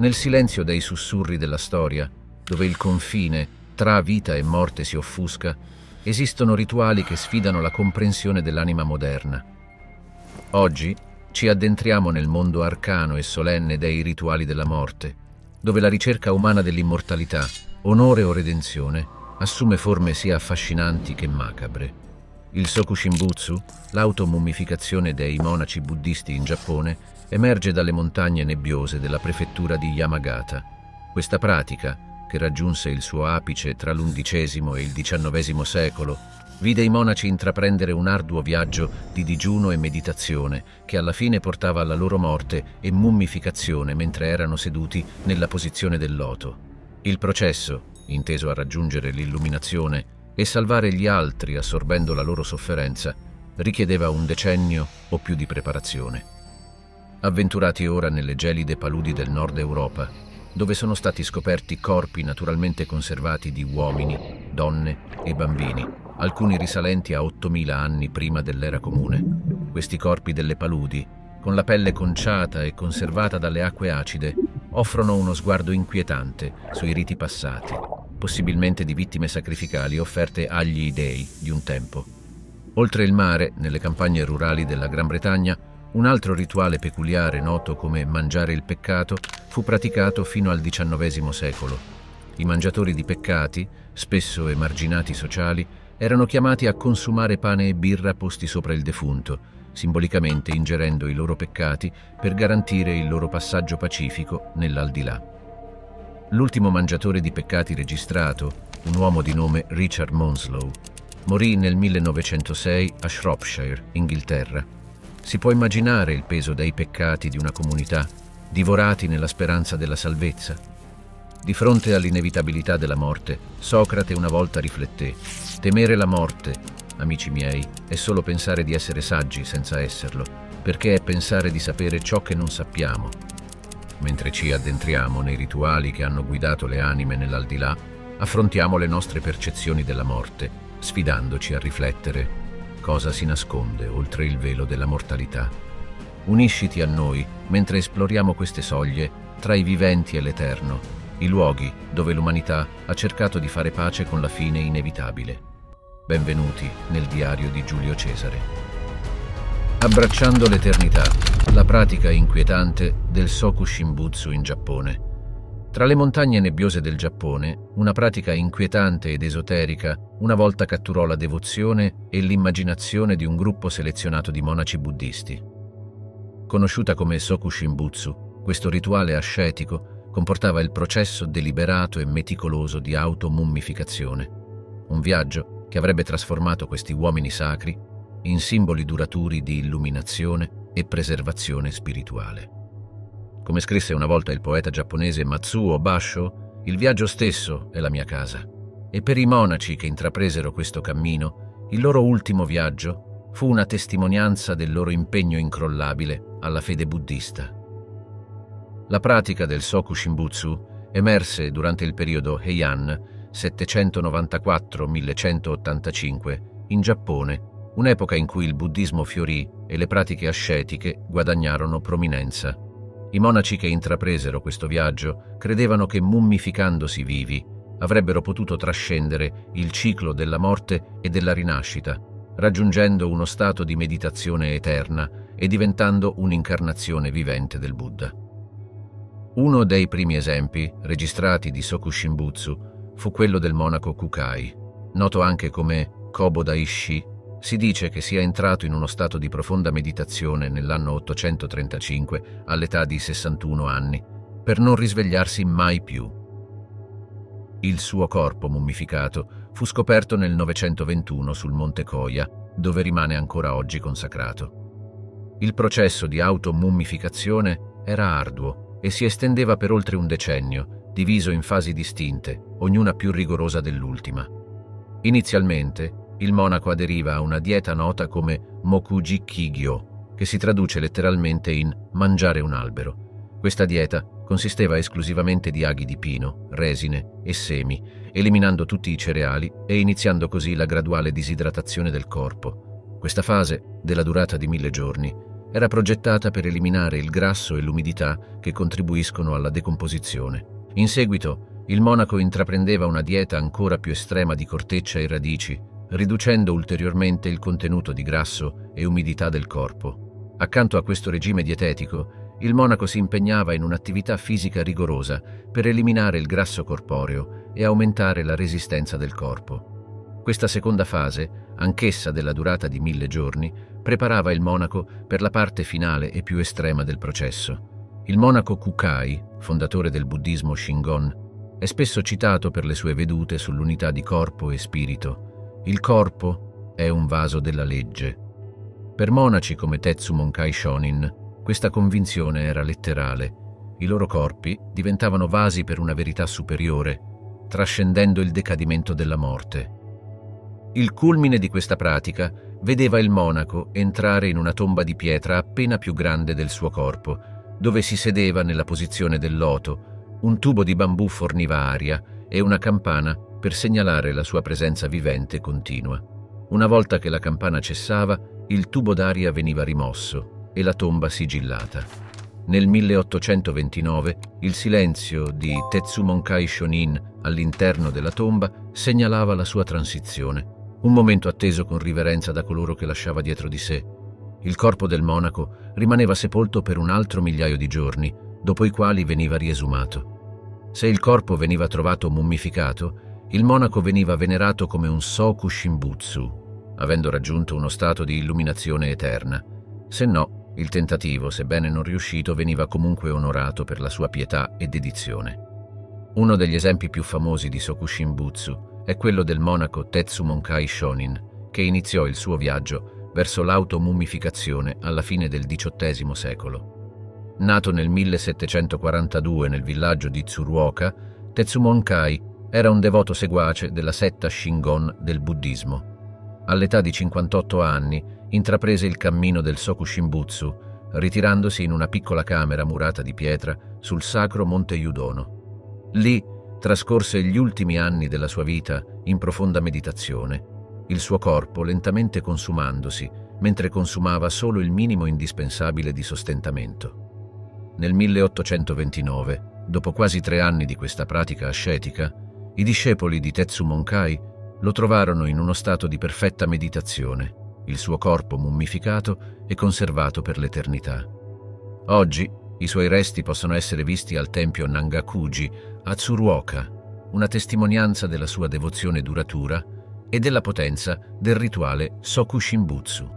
Nel silenzio dei sussurri della storia, dove il confine tra vita e morte si offusca, esistono rituali che sfidano la comprensione dell'anima moderna. Oggi ci addentriamo nel mondo arcano e solenne dei rituali della morte, dove la ricerca umana dell'immortalità, onore o redenzione, assume forme sia affascinanti che macabre. Il Sokushimbutsu, l'automummificazione dei monaci buddisti in Giappone, emerge dalle montagne nebbiose della prefettura di Yamagata. Questa pratica, che raggiunse il suo apice tra l'undicesimo e il diciannovesimo secolo, vide i monaci intraprendere un arduo viaggio di digiuno e meditazione che alla fine portava alla loro morte e mummificazione mentre erano seduti nella posizione del loto. Il processo, inteso a raggiungere l'illuminazione, e salvare gli altri assorbendo la loro sofferenza richiedeva un decennio o più di preparazione. Avventurati ora nelle gelide paludi del nord Europa, dove sono stati scoperti corpi naturalmente conservati di uomini, donne e bambini, alcuni risalenti a 8.000 anni prima dell'era comune. Questi corpi delle paludi, con la pelle conciata e conservata dalle acque acide, offrono uno sguardo inquietante sui riti passati, possibilmente di vittime sacrificali offerte agli dei di un tempo. Oltre il mare, nelle campagne rurali della Gran Bretagna, un altro rituale peculiare noto come mangiare il peccato fu praticato fino al XIX secolo. I mangiatori di peccati, spesso emarginati sociali, erano chiamati a consumare pane e birra posti sopra il defunto, simbolicamente ingerendo i loro peccati per garantire il loro passaggio pacifico nell'aldilà. L'ultimo mangiatore di peccati registrato, un uomo di nome Richard Monslow, morì nel 1906 a Shropshire, Inghilterra. Si può immaginare il peso dei peccati di una comunità, divorati nella speranza della salvezza. Di fronte all'inevitabilità della morte, Socrate una volta rifletté, temere la morte, amici miei, è solo pensare di essere saggi senza esserlo, perché è pensare di sapere ciò che non sappiamo, Mentre ci addentriamo nei rituali che hanno guidato le anime nell'aldilà, affrontiamo le nostre percezioni della morte, sfidandoci a riflettere cosa si nasconde oltre il velo della mortalità. Unisciti a noi mentre esploriamo queste soglie tra i viventi e l'eterno, i luoghi dove l'umanità ha cercato di fare pace con la fine inevitabile. Benvenuti nel diario di Giulio Cesare. Abbracciando l'eternità, la pratica inquietante del Soku Shimbutsu in Giappone. Tra le montagne nebbiose del Giappone, una pratica inquietante ed esoterica una volta catturò la devozione e l'immaginazione di un gruppo selezionato di monaci buddisti. Conosciuta come Soku Shimbutsu, questo rituale ascetico comportava il processo deliberato e meticoloso di automummificazione, un viaggio che avrebbe trasformato questi uomini sacri in simboli duraturi di illuminazione e preservazione spirituale. Come scrisse una volta il poeta giapponese Matsuo Basho, il viaggio stesso è la mia casa. E per i monaci che intrapresero questo cammino, il loro ultimo viaggio fu una testimonianza del loro impegno incrollabile alla fede buddista. La pratica del Soku Shimbutsu emerse durante il periodo Heian 794-1185 in Giappone un'epoca in cui il buddismo fiorì e le pratiche ascetiche guadagnarono prominenza. I monaci che intrapresero questo viaggio credevano che mummificandosi vivi avrebbero potuto trascendere il ciclo della morte e della rinascita, raggiungendo uno stato di meditazione eterna e diventando un'incarnazione vivente del Buddha. Uno dei primi esempi registrati di Sokushimbutsu fu quello del monaco Kukai, noto anche come Kobo Daishi si dice che sia entrato in uno stato di profonda meditazione nell'anno 835 all'età di 61 anni, per non risvegliarsi mai più. Il suo corpo mummificato fu scoperto nel 921 sul Monte Coia, dove rimane ancora oggi consacrato. Il processo di automummificazione era arduo e si estendeva per oltre un decennio, diviso in fasi distinte, ognuna più rigorosa dell'ultima. Inizialmente, il monaco aderiva a una dieta nota come Mokuji Kigyo, che si traduce letteralmente in mangiare un albero. Questa dieta consisteva esclusivamente di aghi di pino, resine e semi, eliminando tutti i cereali e iniziando così la graduale disidratazione del corpo. Questa fase, della durata di mille giorni, era progettata per eliminare il grasso e l'umidità che contribuiscono alla decomposizione. In seguito, il monaco intraprendeva una dieta ancora più estrema di corteccia e radici, riducendo ulteriormente il contenuto di grasso e umidità del corpo. Accanto a questo regime dietetico, il monaco si impegnava in un'attività fisica rigorosa per eliminare il grasso corporeo e aumentare la resistenza del corpo. Questa seconda fase, anch'essa della durata di mille giorni, preparava il monaco per la parte finale e più estrema del processo. Il monaco Kukai, fondatore del buddismo Shingon, è spesso citato per le sue vedute sull'unità di corpo e spirito. Il corpo è un vaso della legge. Per monaci come Tetsumon Kai Shonin, questa convinzione era letterale. I loro corpi diventavano vasi per una verità superiore, trascendendo il decadimento della morte. Il culmine di questa pratica vedeva il monaco entrare in una tomba di pietra appena più grande del suo corpo, dove si sedeva nella posizione del loto, un tubo di bambù forniva aria e una campana per segnalare la sua presenza vivente continua. Una volta che la campana cessava, il tubo d'aria veniva rimosso e la tomba sigillata. Nel 1829 il silenzio di Tetsumonkai Shonin all'interno della tomba segnalava la sua transizione un momento atteso con riverenza da coloro che lasciava dietro di sé. Il corpo del monaco rimaneva sepolto per un altro migliaio di giorni, dopo i quali veniva riesumato. Se il corpo veniva trovato mummificato, il monaco veniva venerato come un Soku Shimbutsu, avendo raggiunto uno stato di illuminazione eterna. Se no, il tentativo, sebbene non riuscito, veniva comunque onorato per la sua pietà e dedizione. Uno degli esempi più famosi di Soku Shimbutsu è quello del monaco Tetsumon Kai Shonin, che iniziò il suo viaggio verso l'automummificazione alla fine del XVIII secolo. Nato nel 1742 nel villaggio di Tsuruoka, Tetsumon Kai era un devoto seguace della setta Shingon del buddismo. All'età di 58 anni intraprese il cammino del Soku Shimbutsu, ritirandosi in una piccola camera murata di pietra sul sacro Monte Yudono. Lì Trascorse gli ultimi anni della sua vita in profonda meditazione, il suo corpo lentamente consumandosi mentre consumava solo il minimo indispensabile di sostentamento. Nel 1829, dopo quasi tre anni di questa pratica ascetica, i discepoli di Tetsumon Kai lo trovarono in uno stato di perfetta meditazione, il suo corpo mummificato e conservato per l'eternità. Oggi i suoi resti possono essere visti al tempio Nangakuji a Tsuruoka, una testimonianza della sua devozione duratura e della potenza del rituale Soku Shimbutsu.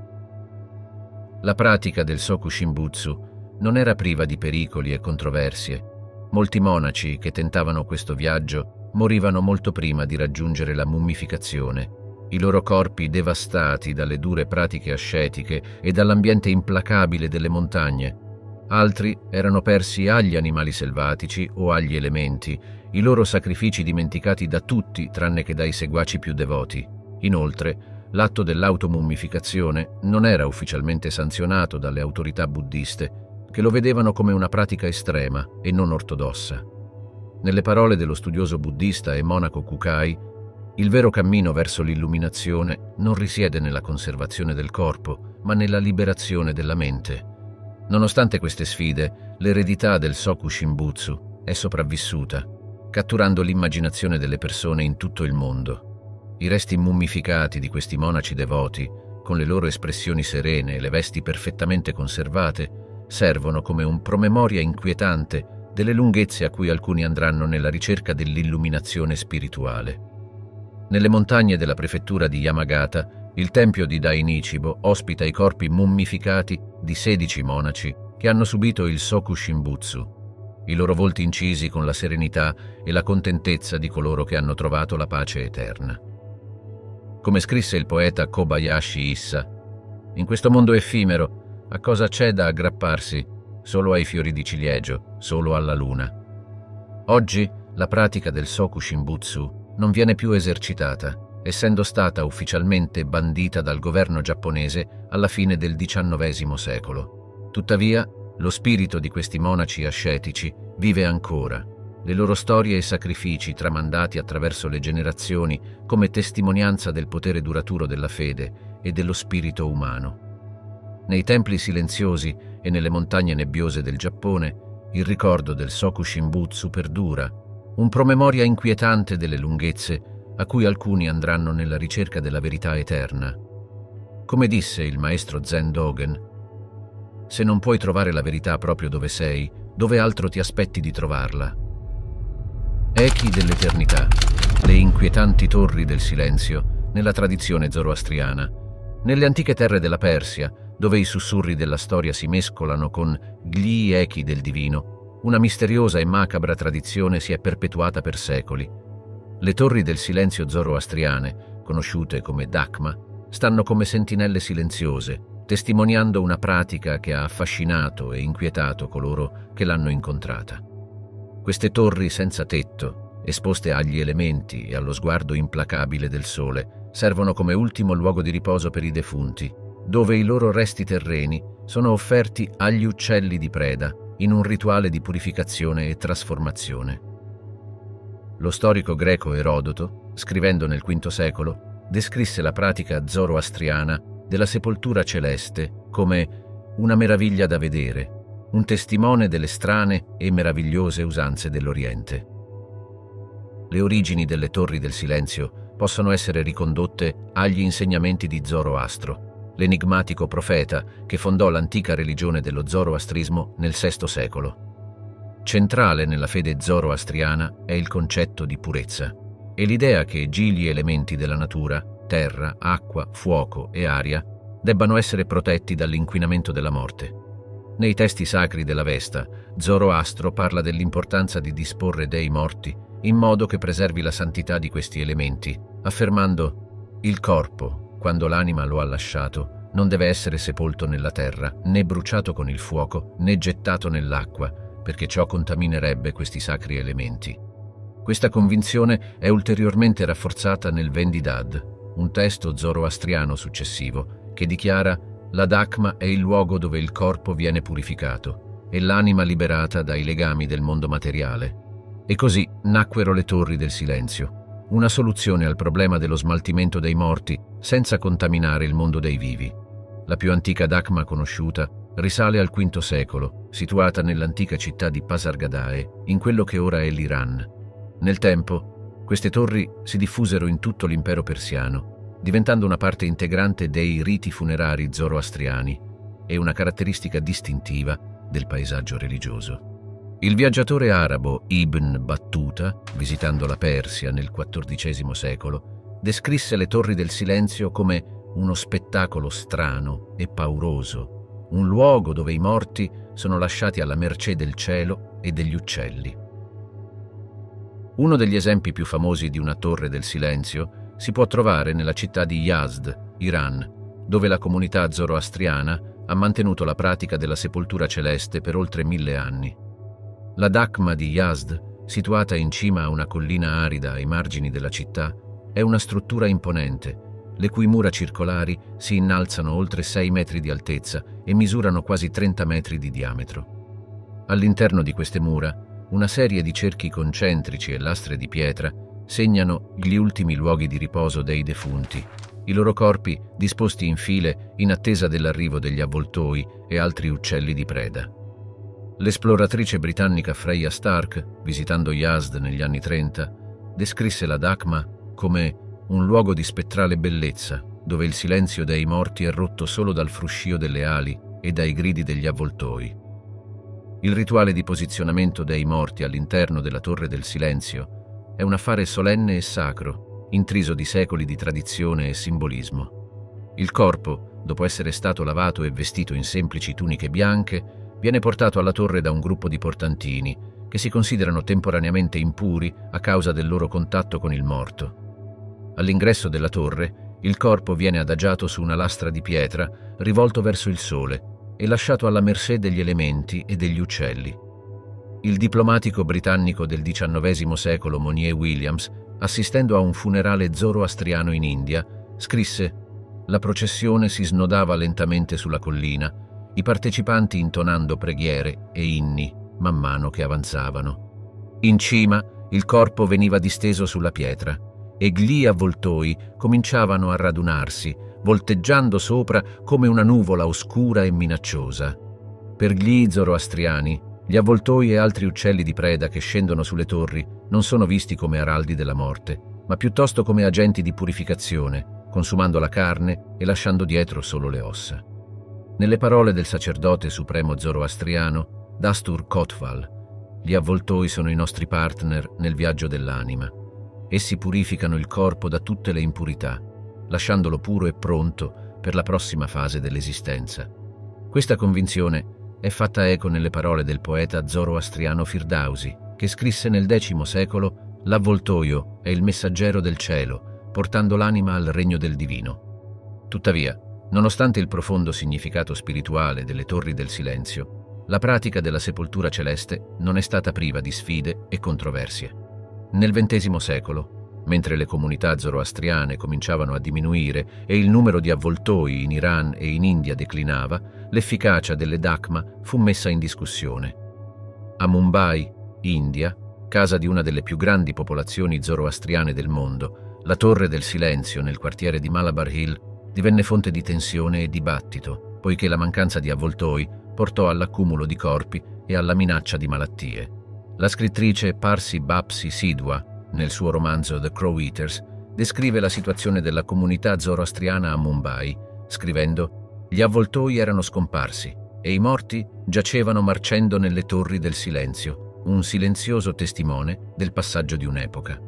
La pratica del Soku Shimbutsu non era priva di pericoli e controversie. Molti monaci che tentavano questo viaggio morivano molto prima di raggiungere la mummificazione, i loro corpi devastati dalle dure pratiche ascetiche e dall'ambiente implacabile delle montagne, altri erano persi agli animali selvatici o agli elementi, i loro sacrifici dimenticati da tutti tranne che dai seguaci più devoti. Inoltre, l'atto dell'automummificazione non era ufficialmente sanzionato dalle autorità buddiste, che lo vedevano come una pratica estrema e non ortodossa. Nelle parole dello studioso buddista e monaco Kukai, il vero cammino verso l'illuminazione non risiede nella conservazione del corpo, ma nella liberazione della mente. Nonostante queste sfide, l'eredità del Soku Shimbutsu è sopravvissuta, catturando l'immaginazione delle persone in tutto il mondo. I resti mummificati di questi monaci devoti, con le loro espressioni serene e le vesti perfettamente conservate, servono come un promemoria inquietante delle lunghezze a cui alcuni andranno nella ricerca dell'illuminazione spirituale. Nelle montagne della prefettura di Yamagata il tempio di Dainichibo ospita i corpi mummificati di 16 monaci che hanno subito il Soku Shimbutsu, i loro volti incisi con la serenità e la contentezza di coloro che hanno trovato la pace eterna. Come scrisse il poeta Kobayashi Issa, in questo mondo effimero, a cosa c'è da aggrapparsi? Solo ai fiori di ciliegio, solo alla luna. Oggi la pratica del Soku Shimbutsu non viene più esercitata essendo stata ufficialmente bandita dal governo giapponese alla fine del XIX secolo. Tuttavia, lo spirito di questi monaci ascetici vive ancora, le loro storie e sacrifici tramandati attraverso le generazioni come testimonianza del potere duraturo della fede e dello spirito umano. Nei templi silenziosi e nelle montagne nebbiose del Giappone, il ricordo del Soku Shimbutsu perdura, un promemoria inquietante delle lunghezze a cui alcuni andranno nella ricerca della verità eterna. Come disse il maestro Zen Dogen, se non puoi trovare la verità proprio dove sei, dove altro ti aspetti di trovarla? Echi dell'eternità, le inquietanti torri del silenzio, nella tradizione zoroastriana, nelle antiche terre della Persia, dove i sussurri della storia si mescolano con gli echi del divino, una misteriosa e macabra tradizione si è perpetuata per secoli. Le torri del silenzio zoroastriane, conosciute come Dakma, stanno come sentinelle silenziose, testimoniando una pratica che ha affascinato e inquietato coloro che l'hanno incontrata. Queste torri senza tetto, esposte agli elementi e allo sguardo implacabile del sole, servono come ultimo luogo di riposo per i defunti, dove i loro resti terreni sono offerti agli uccelli di preda in un rituale di purificazione e trasformazione. Lo storico greco Erodoto, scrivendo nel V secolo, descrisse la pratica zoroastriana della sepoltura celeste come una meraviglia da vedere, un testimone delle strane e meravigliose usanze dell'Oriente. Le origini delle torri del silenzio possono essere ricondotte agli insegnamenti di Zoroastro, l'enigmatico profeta che fondò l'antica religione dello zoroastrismo nel VI secolo. Centrale nella fede zoroastriana è il concetto di purezza e l'idea che gli elementi della natura, terra, acqua, fuoco e aria, debbano essere protetti dall'inquinamento della morte. Nei testi sacri della Vesta, Zoroastro parla dell'importanza di disporre dei morti in modo che preservi la santità di questi elementi, affermando il corpo, quando l'anima lo ha lasciato, non deve essere sepolto nella terra, né bruciato con il fuoco, né gettato nell'acqua, perché ciò contaminerebbe questi sacri elementi. Questa convinzione è ulteriormente rafforzata nel Vendidad, un testo zoroastriano successivo, che dichiara la Dakma è il luogo dove il corpo viene purificato e l'anima liberata dai legami del mondo materiale. E così nacquero le torri del silenzio, una soluzione al problema dello smaltimento dei morti senza contaminare il mondo dei vivi. La più antica Dakma conosciuta risale al V secolo, situata nell'antica città di Pasargadae, in quello che ora è l'Iran. Nel tempo, queste torri si diffusero in tutto l'impero persiano, diventando una parte integrante dei riti funerari zoroastriani e una caratteristica distintiva del paesaggio religioso. Il viaggiatore arabo Ibn Battuta, visitando la Persia nel XIV secolo, descrisse le torri del silenzio come uno spettacolo strano e pauroso, un luogo dove i morti sono lasciati alla mercé del cielo e degli uccelli. Uno degli esempi più famosi di una torre del silenzio si può trovare nella città di Yazd, Iran, dove la comunità zoroastriana ha mantenuto la pratica della sepoltura celeste per oltre mille anni. La Dakma di Yazd, situata in cima a una collina arida ai margini della città, è una struttura imponente, le cui mura circolari si innalzano oltre 6 metri di altezza e misurano quasi 30 metri di diametro. All'interno di queste mura, una serie di cerchi concentrici e lastre di pietra segnano gli ultimi luoghi di riposo dei defunti, i loro corpi disposti in file in attesa dell'arrivo degli avvoltoi e altri uccelli di preda. L'esploratrice britannica Freya Stark, visitando Yazd negli anni 30, descrisse la Dakma come un luogo di spettrale bellezza, dove il silenzio dei morti è rotto solo dal fruscio delle ali e dai gridi degli avvoltoi. Il rituale di posizionamento dei morti all'interno della Torre del Silenzio è un affare solenne e sacro, intriso di secoli di tradizione e simbolismo. Il corpo, dopo essere stato lavato e vestito in semplici tuniche bianche, viene portato alla torre da un gruppo di portantini che si considerano temporaneamente impuri a causa del loro contatto con il morto. All'ingresso della torre, il corpo viene adagiato su una lastra di pietra rivolto verso il sole e lasciato alla mercé degli elementi e degli uccelli. Il diplomatico britannico del XIX secolo Monier Williams, assistendo a un funerale zoroastriano in India, scrisse «La processione si snodava lentamente sulla collina i partecipanti intonando preghiere e inni man mano che avanzavano. In cima il corpo veniva disteso sulla pietra e gli avvoltoi cominciavano a radunarsi, volteggiando sopra come una nuvola oscura e minacciosa. Per gli zoroastriani, gli avvoltoi e altri uccelli di preda che scendono sulle torri non sono visti come araldi della morte, ma piuttosto come agenti di purificazione, consumando la carne e lasciando dietro solo le ossa. Nelle parole del sacerdote supremo zoroastriano, Dastur Kotval, gli avvoltoi sono i nostri partner nel viaggio dell'anima. Essi purificano il corpo da tutte le impurità, lasciandolo puro e pronto per la prossima fase dell'esistenza. Questa convinzione è fatta eco nelle parole del poeta zoroastriano Firdausi, che scrisse nel X secolo «L'avvoltoio è il messaggero del cielo, portando l'anima al regno del divino». Tuttavia, nonostante il profondo significato spirituale delle torri del silenzio, la pratica della sepoltura celeste non è stata priva di sfide e controversie. Nel XX secolo, mentre le comunità zoroastriane cominciavano a diminuire e il numero di avvoltoi in Iran e in India declinava, l'efficacia delle Dakma fu messa in discussione. A Mumbai, India, casa di una delle più grandi popolazioni zoroastriane del mondo, la Torre del Silenzio nel quartiere di Malabar Hill divenne fonte di tensione e dibattito, poiché la mancanza di avvoltoi portò all'accumulo di corpi e alla minaccia di malattie. La scrittrice Parsi Bapsi Sidwa, nel suo romanzo The Crow Eaters, descrive la situazione della comunità zoroastriana a Mumbai, scrivendo «Gli avvoltoi erano scomparsi e i morti giacevano marcendo nelle torri del silenzio, un silenzioso testimone del passaggio di un'epoca».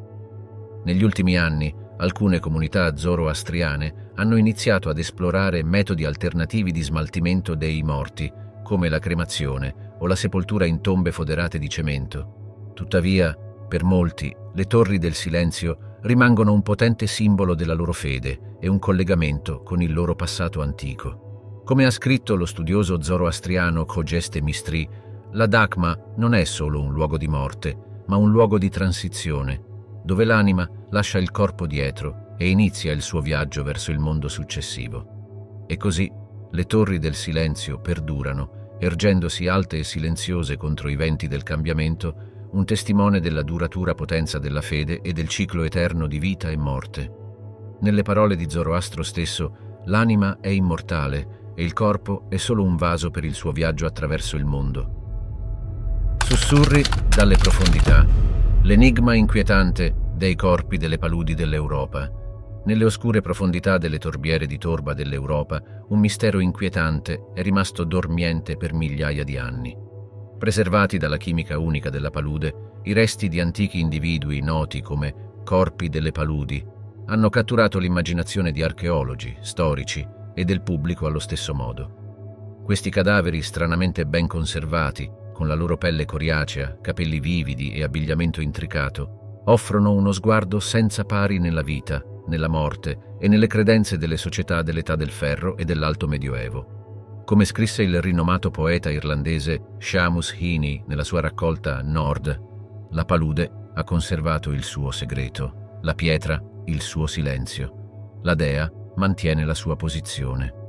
Negli ultimi anni, alcune comunità zoroastriane hanno iniziato ad esplorare metodi alternativi di smaltimento dei morti, come la cremazione o la sepoltura in tombe foderate di cemento. Tuttavia, per molti, le torri del silenzio rimangono un potente simbolo della loro fede e un collegamento con il loro passato antico. Come ha scritto lo studioso zoroastriano Khogeste Mistri, la Dakma non è solo un luogo di morte, ma un luogo di transizione, dove l'anima lascia il corpo dietro e inizia il suo viaggio verso il mondo successivo. E così le torri del silenzio perdurano, ergendosi alte e silenziose contro i venti del cambiamento, un testimone della duratura potenza della fede e del ciclo eterno di vita e morte. Nelle parole di Zoroastro stesso, l'anima è immortale e il corpo è solo un vaso per il suo viaggio attraverso il mondo. Sussurri dalle profondità, l'enigma inquietante dei corpi delle paludi dell'Europa, nelle oscure profondità delle torbiere di torba dell'Europa, un mistero inquietante è rimasto dormiente per migliaia di anni. Preservati dalla chimica unica della palude, i resti di antichi individui noti come corpi delle paludi hanno catturato l'immaginazione di archeologi, storici e del pubblico allo stesso modo. Questi cadaveri stranamente ben conservati, con la loro pelle coriacea, capelli vividi e abbigliamento intricato, offrono uno sguardo senza pari nella vita nella morte e nelle credenze delle società dell'età del ferro e dell'alto medioevo. Come scrisse il rinomato poeta irlandese Seamus Heaney nella sua raccolta Nord, la palude ha conservato il suo segreto, la pietra il suo silenzio, la dea mantiene la sua posizione.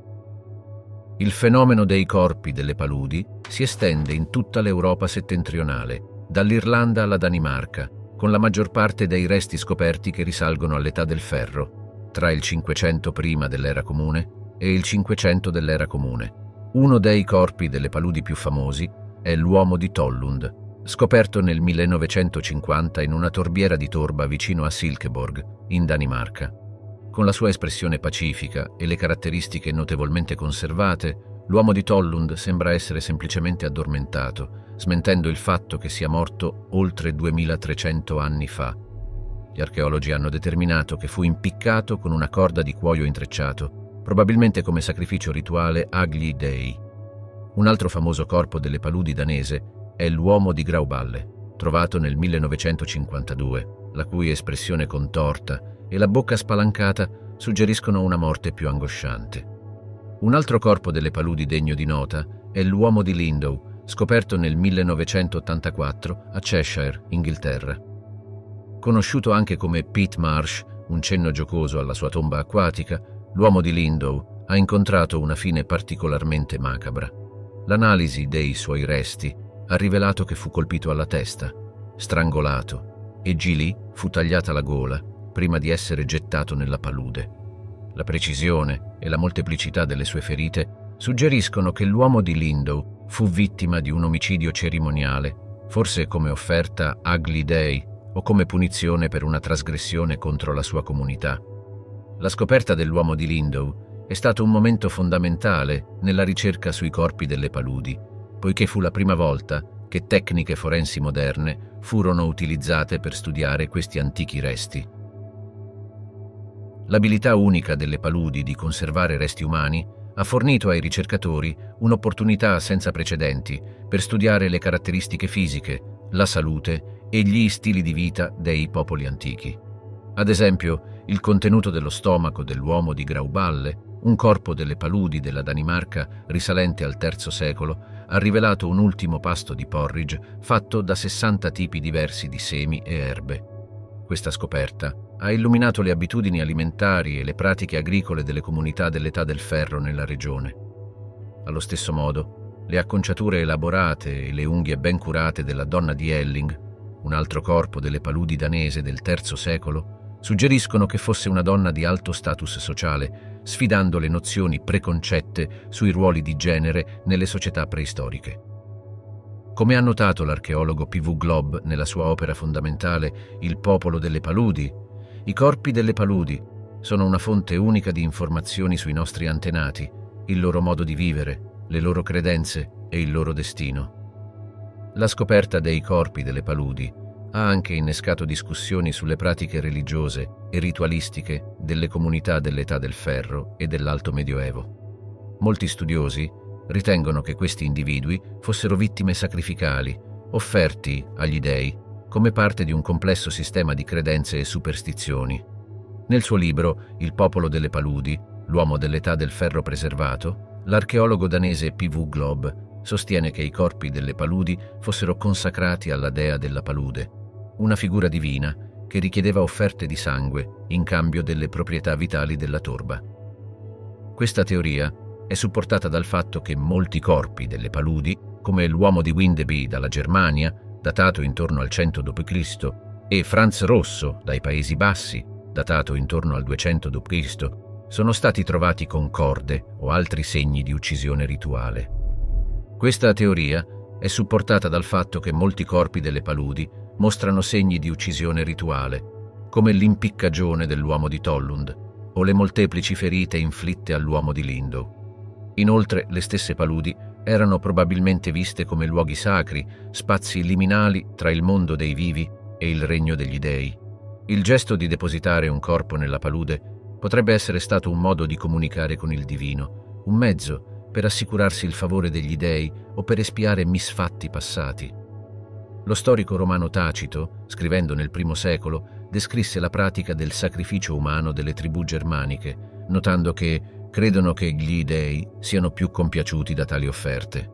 Il fenomeno dei corpi delle paludi si estende in tutta l'Europa settentrionale, dall'Irlanda alla Danimarca, con la maggior parte dei resti scoperti che risalgono all'età del ferro, tra il 500 prima dell'era comune e il 500 dell'era comune. Uno dei corpi delle paludi più famosi è l'uomo di Tollund, scoperto nel 1950 in una torbiera di torba vicino a Silkeborg, in Danimarca. Con la sua espressione pacifica e le caratteristiche notevolmente conservate, l'uomo di Tollund sembra essere semplicemente addormentato, smentendo il fatto che sia morto oltre 2300 anni fa. Gli archeologi hanno determinato che fu impiccato con una corda di cuoio intrecciato, probabilmente come sacrificio rituale agli dei. Un altro famoso corpo delle paludi danese è l'uomo di Grauballe, trovato nel 1952, la cui espressione contorta e la bocca spalancata suggeriscono una morte più angosciante. Un altro corpo delle paludi degno di nota è l'uomo di Lindow, scoperto nel 1984 a Cheshire, Inghilterra. Conosciuto anche come Pete Marsh, un cenno giocoso alla sua tomba acquatica, l'uomo di Lindow ha incontrato una fine particolarmente macabra. L'analisi dei suoi resti ha rivelato che fu colpito alla testa, strangolato e Gili fu tagliata la gola prima di essere gettato nella palude. la precisione e la molteplicità delle sue ferite suggeriscono che l'uomo di Lindow fu vittima di un omicidio cerimoniale, forse come offerta agli dei o come punizione per una trasgressione contro la sua comunità. La scoperta dell'uomo di Lindow è stato un momento fondamentale nella ricerca sui corpi delle paludi, poiché fu la prima volta che tecniche forensi moderne furono utilizzate per studiare questi antichi resti. L'abilità unica delle paludi di conservare resti umani ha fornito ai ricercatori un'opportunità senza precedenti per studiare le caratteristiche fisiche, la salute e gli stili di vita dei popoli antichi. Ad esempio, il contenuto dello stomaco dell'uomo di Grauballe, un corpo delle paludi della Danimarca risalente al III secolo, ha rivelato un ultimo pasto di porridge fatto da 60 tipi diversi di semi e erbe. Questa scoperta ha illuminato le abitudini alimentari e le pratiche agricole delle comunità dell'età del ferro nella regione. Allo stesso modo, le acconciature elaborate e le unghie ben curate della donna di Elling, un altro corpo delle paludi danese del III secolo, suggeriscono che fosse una donna di alto status sociale, sfidando le nozioni preconcette sui ruoli di genere nelle società preistoriche. Come ha notato l'archeologo P.V. Glob nella sua opera fondamentale Il popolo delle paludi, i corpi delle paludi sono una fonte unica di informazioni sui nostri antenati, il loro modo di vivere, le loro credenze e il loro destino. La scoperta dei corpi delle paludi ha anche innescato discussioni sulle pratiche religiose e ritualistiche delle comunità dell'età del ferro e dell'alto medioevo. Molti studiosi ritengono che questi individui fossero vittime sacrificali, offerti agli dei come parte di un complesso sistema di credenze e superstizioni. Nel suo libro Il popolo delle paludi, l'uomo dell'età del ferro preservato, l'archeologo danese P.V. Glob sostiene che i corpi delle paludi fossero consacrati alla dea della palude, una figura divina che richiedeva offerte di sangue in cambio delle proprietà vitali della torba. Questa teoria è supportata dal fatto che molti corpi delle paludi, come l'uomo di Windeby dalla Germania, datato intorno al 100 d.C., e Franz Rosso, dai Paesi Bassi, datato intorno al 200 d.C., sono stati trovati con corde o altri segni di uccisione rituale. Questa teoria è supportata dal fatto che molti corpi delle paludi mostrano segni di uccisione rituale, come l'impiccagione dell'uomo di Tollund o le molteplici ferite inflitte all'uomo di Lindow. Inoltre, le stesse paludi erano probabilmente viste come luoghi sacri, spazi liminali tra il mondo dei vivi e il regno degli dei. Il gesto di depositare un corpo nella palude potrebbe essere stato un modo di comunicare con il divino, un mezzo per assicurarsi il favore degli dei o per espiare misfatti passati. Lo storico romano Tacito, scrivendo nel I secolo, descrisse la pratica del sacrificio umano delle tribù germaniche, notando che credono che gli dei siano più compiaciuti da tali offerte.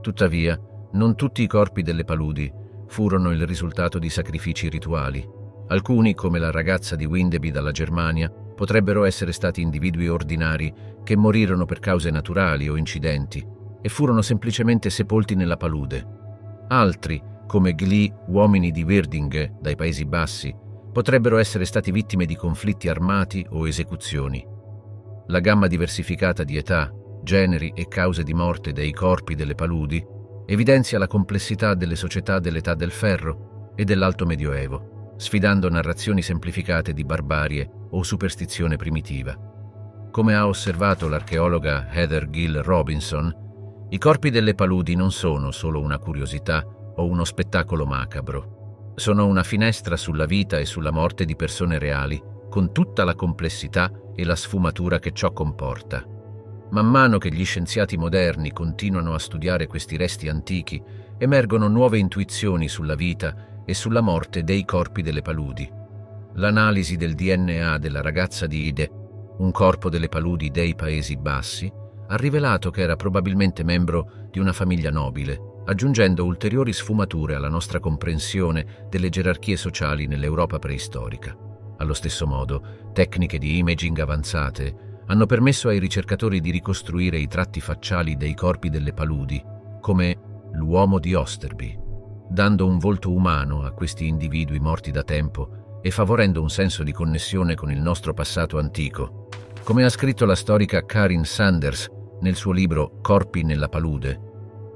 Tuttavia, non tutti i corpi delle paludi furono il risultato di sacrifici rituali. Alcuni, come la ragazza di Windeby dalla Germania, potrebbero essere stati individui ordinari che morirono per cause naturali o incidenti e furono semplicemente sepolti nella palude. Altri, come Gli uomini di Wirdinge dai Paesi Bassi, potrebbero essere stati vittime di conflitti armati o esecuzioni. La gamma diversificata di età, generi e cause di morte dei corpi delle paludi evidenzia la complessità delle società dell'età del ferro e dell'alto medioevo, sfidando narrazioni semplificate di barbarie o superstizione primitiva. Come ha osservato l'archeologa Heather Gill Robinson, i corpi delle paludi non sono solo una curiosità o uno spettacolo macabro. Sono una finestra sulla vita e sulla morte di persone reali, con tutta la complessità e la sfumatura che ciò comporta. Man mano che gli scienziati moderni continuano a studiare questi resti antichi, emergono nuove intuizioni sulla vita e sulla morte dei corpi delle paludi. L'analisi del DNA della ragazza di Ide, un corpo delle paludi dei Paesi Bassi, ha rivelato che era probabilmente membro di una famiglia nobile, aggiungendo ulteriori sfumature alla nostra comprensione delle gerarchie sociali nell'Europa preistorica. Allo stesso modo, tecniche di imaging avanzate hanno permesso ai ricercatori di ricostruire i tratti facciali dei corpi delle paludi, come l'uomo di Osterby, dando un volto umano a questi individui morti da tempo e favorendo un senso di connessione con il nostro passato antico. Come ha scritto la storica Karin Sanders nel suo libro Corpi nella palude,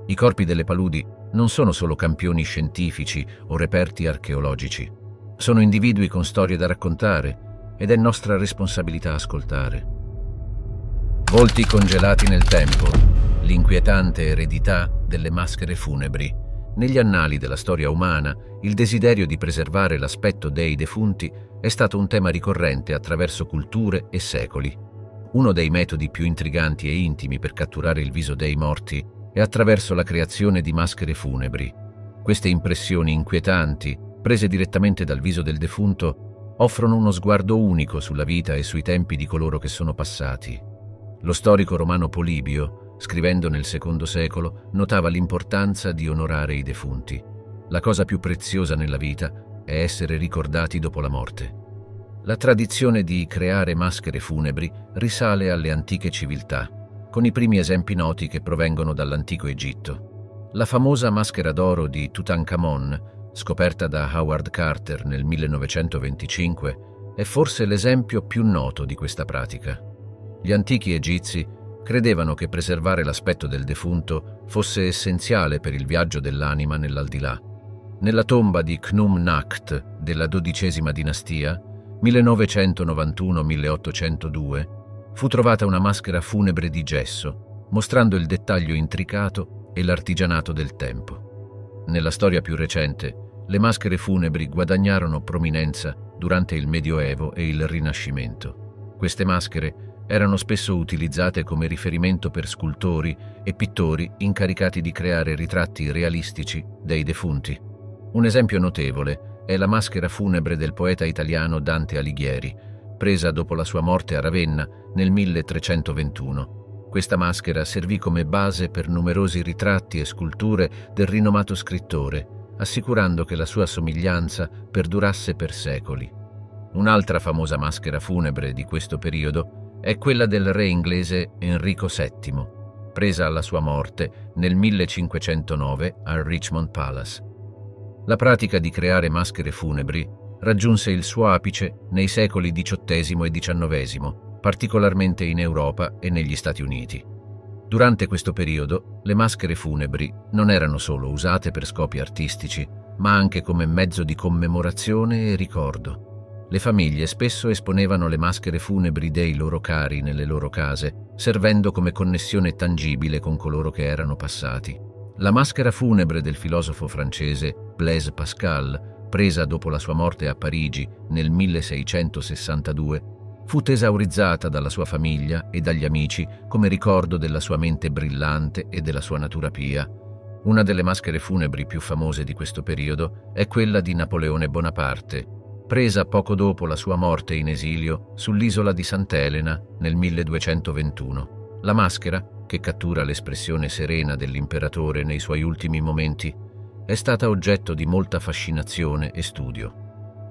i corpi delle paludi non sono solo campioni scientifici o reperti archeologici. Sono individui con storie da raccontare ed è nostra responsabilità ascoltare. Volti congelati nel tempo, l'inquietante eredità delle maschere funebri. Negli annali della storia umana, il desiderio di preservare l'aspetto dei defunti è stato un tema ricorrente attraverso culture e secoli. Uno dei metodi più intriganti e intimi per catturare il viso dei morti è attraverso la creazione di maschere funebri. Queste impressioni inquietanti, prese direttamente dal viso del defunto, offrono uno sguardo unico sulla vita e sui tempi di coloro che sono passati. Lo storico romano Polibio, scrivendo nel secondo secolo, notava l'importanza di onorare i defunti. La cosa più preziosa nella vita è essere ricordati dopo la morte. La tradizione di creare maschere funebri risale alle antiche civiltà con i primi esempi noti che provengono dall'antico Egitto. La famosa maschera d'oro di Tutankhamon, scoperta da Howard Carter nel 1925, è forse l'esempio più noto di questa pratica. Gli antichi egizi credevano che preservare l'aspetto del defunto fosse essenziale per il viaggio dell'anima nell'aldilà. Nella tomba di Khnum Nakht della XII dinastia, 1991-1802, fu trovata una maschera funebre di gesso, mostrando il dettaglio intricato e l'artigianato del tempo. Nella storia più recente, le maschere funebri guadagnarono prominenza durante il Medioevo e il Rinascimento. Queste maschere erano spesso utilizzate come riferimento per scultori e pittori incaricati di creare ritratti realistici dei defunti. Un esempio notevole è la maschera funebre del poeta italiano Dante Alighieri, presa dopo la sua morte a Ravenna nel 1321. Questa maschera servì come base per numerosi ritratti e sculture del rinomato scrittore, assicurando che la sua somiglianza perdurasse per secoli. Un'altra famosa maschera funebre di questo periodo è quella del re inglese Enrico VII, presa alla sua morte nel 1509 al Richmond Palace. La pratica di creare maschere funebri raggiunse il suo apice nei secoli XVIII e XIX, particolarmente in Europa e negli Stati Uniti. Durante questo periodo, le maschere funebri non erano solo usate per scopi artistici, ma anche come mezzo di commemorazione e ricordo. Le famiglie spesso esponevano le maschere funebri dei loro cari nelle loro case, servendo come connessione tangibile con coloro che erano passati. La maschera funebre del filosofo francese Blaise Pascal presa dopo la sua morte a Parigi nel 1662, fu tesaurizzata dalla sua famiglia e dagli amici come ricordo della sua mente brillante e della sua natura pia. Una delle maschere funebri più famose di questo periodo è quella di Napoleone Bonaparte, presa poco dopo la sua morte in esilio sull'isola di Sant'Elena nel 1221. La maschera, che cattura l'espressione serena dell'imperatore nei suoi ultimi momenti, è stata oggetto di molta fascinazione e studio.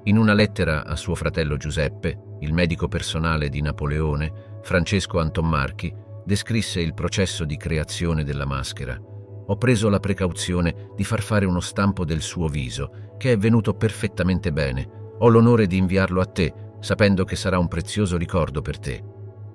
In una lettera a suo fratello Giuseppe, il medico personale di Napoleone, Francesco Antommarchi, descrisse il processo di creazione della maschera. Ho preso la precauzione di far fare uno stampo del suo viso, che è venuto perfettamente bene. Ho l'onore di inviarlo a te, sapendo che sarà un prezioso ricordo per te.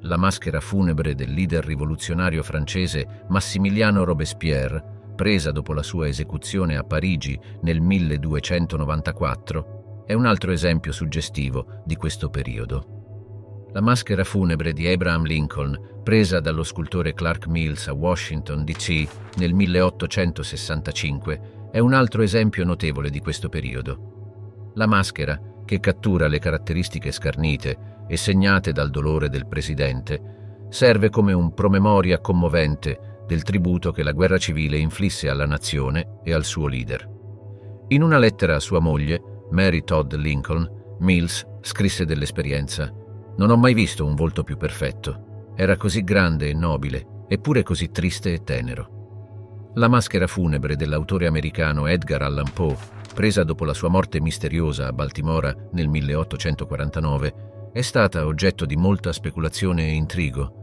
La maschera funebre del leader rivoluzionario francese Massimiliano Robespierre presa dopo la sua esecuzione a Parigi nel 1294, è un altro esempio suggestivo di questo periodo. La maschera funebre di Abraham Lincoln, presa dallo scultore Clark Mills a Washington, D.C. nel 1865, è un altro esempio notevole di questo periodo. La maschera, che cattura le caratteristiche scarnite e segnate dal dolore del presidente, serve come un promemoria commovente del tributo che la guerra civile inflisse alla nazione e al suo leader. In una lettera a sua moglie, Mary Todd Lincoln, Mills scrisse dell'esperienza Non ho mai visto un volto più perfetto. Era così grande e nobile, eppure così triste e tenero. La maschera funebre dell'autore americano Edgar Allan Poe, presa dopo la sua morte misteriosa a Baltimora nel 1849, è stata oggetto di molta speculazione e intrigo,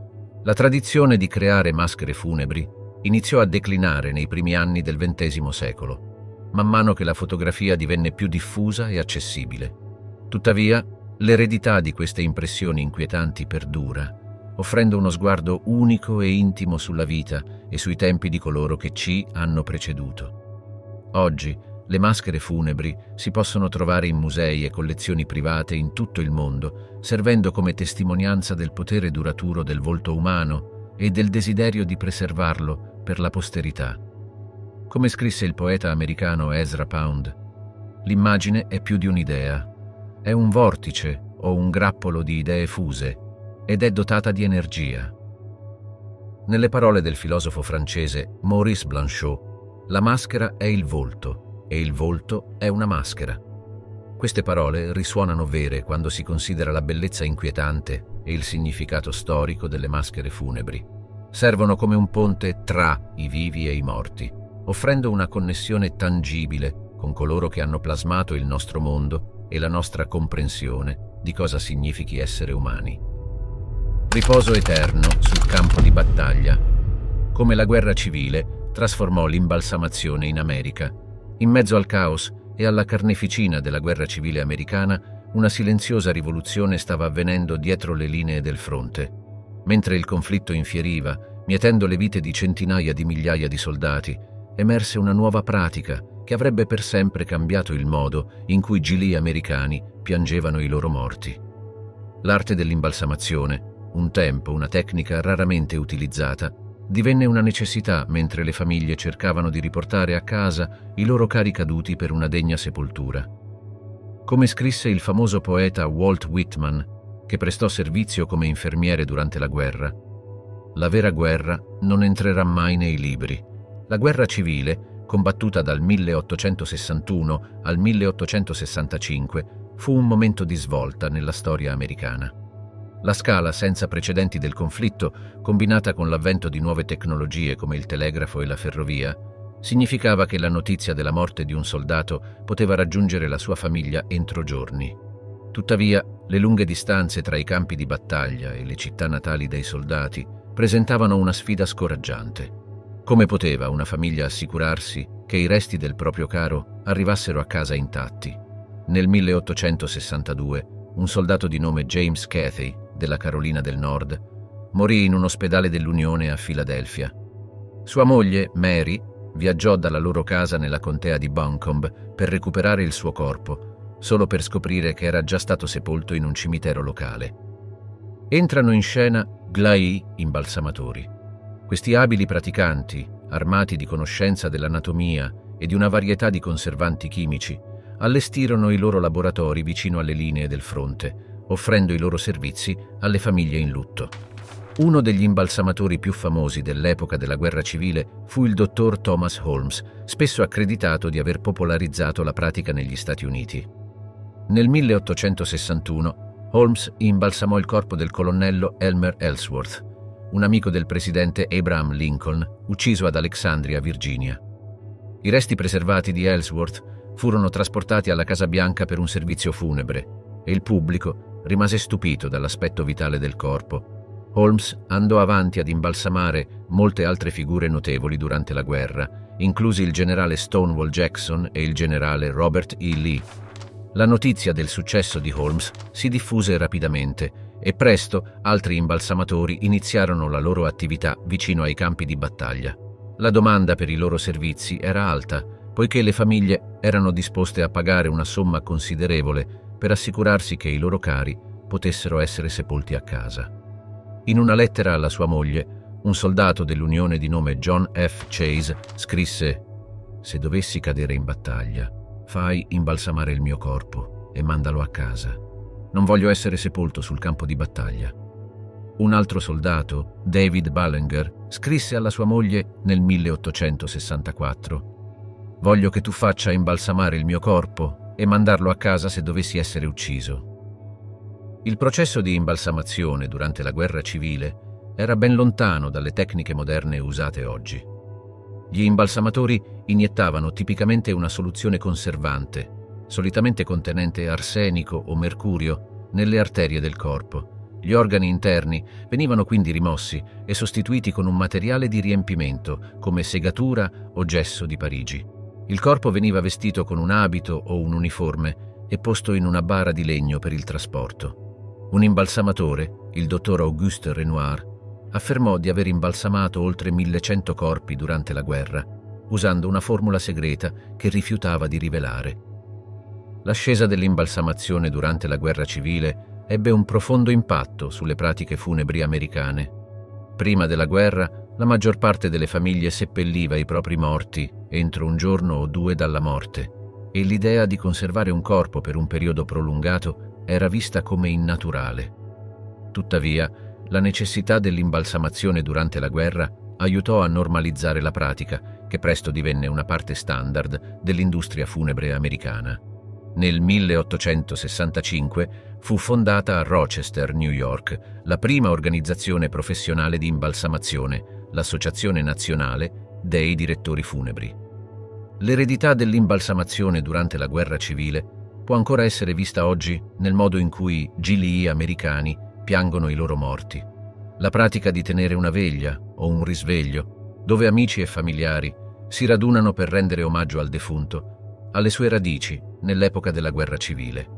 la tradizione di creare maschere funebri iniziò a declinare nei primi anni del XX secolo, man mano che la fotografia divenne più diffusa e accessibile. Tuttavia, l'eredità di queste impressioni inquietanti perdura offrendo uno sguardo unico e intimo sulla vita e sui tempi di coloro che ci hanno preceduto. Oggi le maschere funebri si possono trovare in musei e collezioni private in tutto il mondo, servendo come testimonianza del potere duraturo del volto umano e del desiderio di preservarlo per la posterità. Come scrisse il poeta americano Ezra Pound, l'immagine è più di un'idea, è un vortice o un grappolo di idee fuse ed è dotata di energia. Nelle parole del filosofo francese Maurice Blanchot, la maschera è il volto e il volto è una maschera. Queste parole risuonano vere quando si considera la bellezza inquietante e il significato storico delle maschere funebri. Servono come un ponte tra i vivi e i morti, offrendo una connessione tangibile con coloro che hanno plasmato il nostro mondo e la nostra comprensione di cosa significhi essere umani. Riposo eterno sul campo di battaglia. Come la guerra civile trasformò l'imbalsamazione in America. In mezzo al caos e alla carneficina della guerra civile americana, una silenziosa rivoluzione stava avvenendo dietro le linee del fronte. Mentre il conflitto infieriva, mietendo le vite di centinaia di migliaia di soldati, emerse una nuova pratica che avrebbe per sempre cambiato il modo in cui gili americani piangevano i loro morti. L'arte dell'imbalsamazione un tempo una tecnica raramente utilizzata, divenne una necessità mentre le famiglie cercavano di riportare a casa i loro cari caduti per una degna sepoltura. Come scrisse il famoso poeta Walt Whitman, che prestò servizio come infermiere durante la guerra, la vera guerra non entrerà mai nei libri. La guerra civile, combattuta dal 1861 al 1865, fu un momento di svolta nella storia americana. La scala senza precedenti del conflitto, combinata con l'avvento di nuove tecnologie come il telegrafo e la ferrovia, significava che la notizia della morte di un soldato poteva raggiungere la sua famiglia entro giorni. Tuttavia, le lunghe distanze tra i campi di battaglia e le città natali dei soldati presentavano una sfida scoraggiante. Come poteva una famiglia assicurarsi che i resti del proprio caro arrivassero a casa intatti? Nel 1862, un soldato di nome James Cathy della Carolina del Nord, morì in un ospedale dell'Unione a Filadelfia. Sua moglie, Mary, viaggiò dalla loro casa nella contea di Buncombe per recuperare il suo corpo, solo per scoprire che era già stato sepolto in un cimitero locale. Entrano in scena Glai imbalsamatori. Questi abili praticanti, armati di conoscenza dell'anatomia e di una varietà di conservanti chimici, allestirono i loro laboratori vicino alle linee del fronte, offrendo i loro servizi alle famiglie in lutto. Uno degli imbalsamatori più famosi dell'epoca della guerra civile fu il dottor Thomas Holmes, spesso accreditato di aver popolarizzato la pratica negli Stati Uniti. Nel 1861 Holmes imbalsamò il corpo del colonnello Elmer Ellsworth, un amico del presidente Abraham Lincoln, ucciso ad Alexandria, Virginia. I resti preservati di Ellsworth furono trasportati alla Casa Bianca per un servizio funebre e il pubblico rimase stupito dall'aspetto vitale del corpo. Holmes andò avanti ad imbalsamare molte altre figure notevoli durante la guerra, inclusi il generale Stonewall Jackson e il generale Robert E. Lee. La notizia del successo di Holmes si diffuse rapidamente e presto altri imbalsamatori iniziarono la loro attività vicino ai campi di battaglia. La domanda per i loro servizi era alta, poiché le famiglie erano disposte a pagare una somma considerevole per assicurarsi che i loro cari potessero essere sepolti a casa. In una lettera alla sua moglie, un soldato dell'Unione di nome John F. Chase scrisse «Se dovessi cadere in battaglia, fai imbalsamare il mio corpo e mandalo a casa. Non voglio essere sepolto sul campo di battaglia». Un altro soldato, David Ballinger, scrisse alla sua moglie nel 1864 Voglio che tu faccia imbalsamare il mio corpo e mandarlo a casa se dovessi essere ucciso. Il processo di imbalsamazione durante la guerra civile era ben lontano dalle tecniche moderne usate oggi. Gli imbalsamatori iniettavano tipicamente una soluzione conservante, solitamente contenente arsenico o mercurio, nelle arterie del corpo. Gli organi interni venivano quindi rimossi e sostituiti con un materiale di riempimento come segatura o gesso di Parigi. Il corpo veniva vestito con un abito o un uniforme e posto in una bara di legno per il trasporto. Un imbalsamatore, il dottor Auguste Renoir, affermò di aver imbalsamato oltre 1100 corpi durante la guerra, usando una formula segreta che rifiutava di rivelare. L'ascesa dell'imbalsamazione durante la guerra civile ebbe un profondo impatto sulle pratiche funebri americane. Prima della guerra, la maggior parte delle famiglie seppelliva i propri morti entro un giorno o due dalla morte e l'idea di conservare un corpo per un periodo prolungato era vista come innaturale. Tuttavia, la necessità dell'imbalsamazione durante la guerra aiutò a normalizzare la pratica, che presto divenne una parte standard dell'industria funebre americana. Nel 1865 fu fondata a Rochester, New York, la prima organizzazione professionale di imbalsamazione, l'Associazione Nazionale dei Direttori Funebri. L'eredità dell'imbalsamazione durante la guerra civile può ancora essere vista oggi nel modo in cui gilii americani piangono i loro morti. La pratica di tenere una veglia o un risveglio, dove amici e familiari si radunano per rendere omaggio al defunto, ha le sue radici nell'epoca della guerra civile.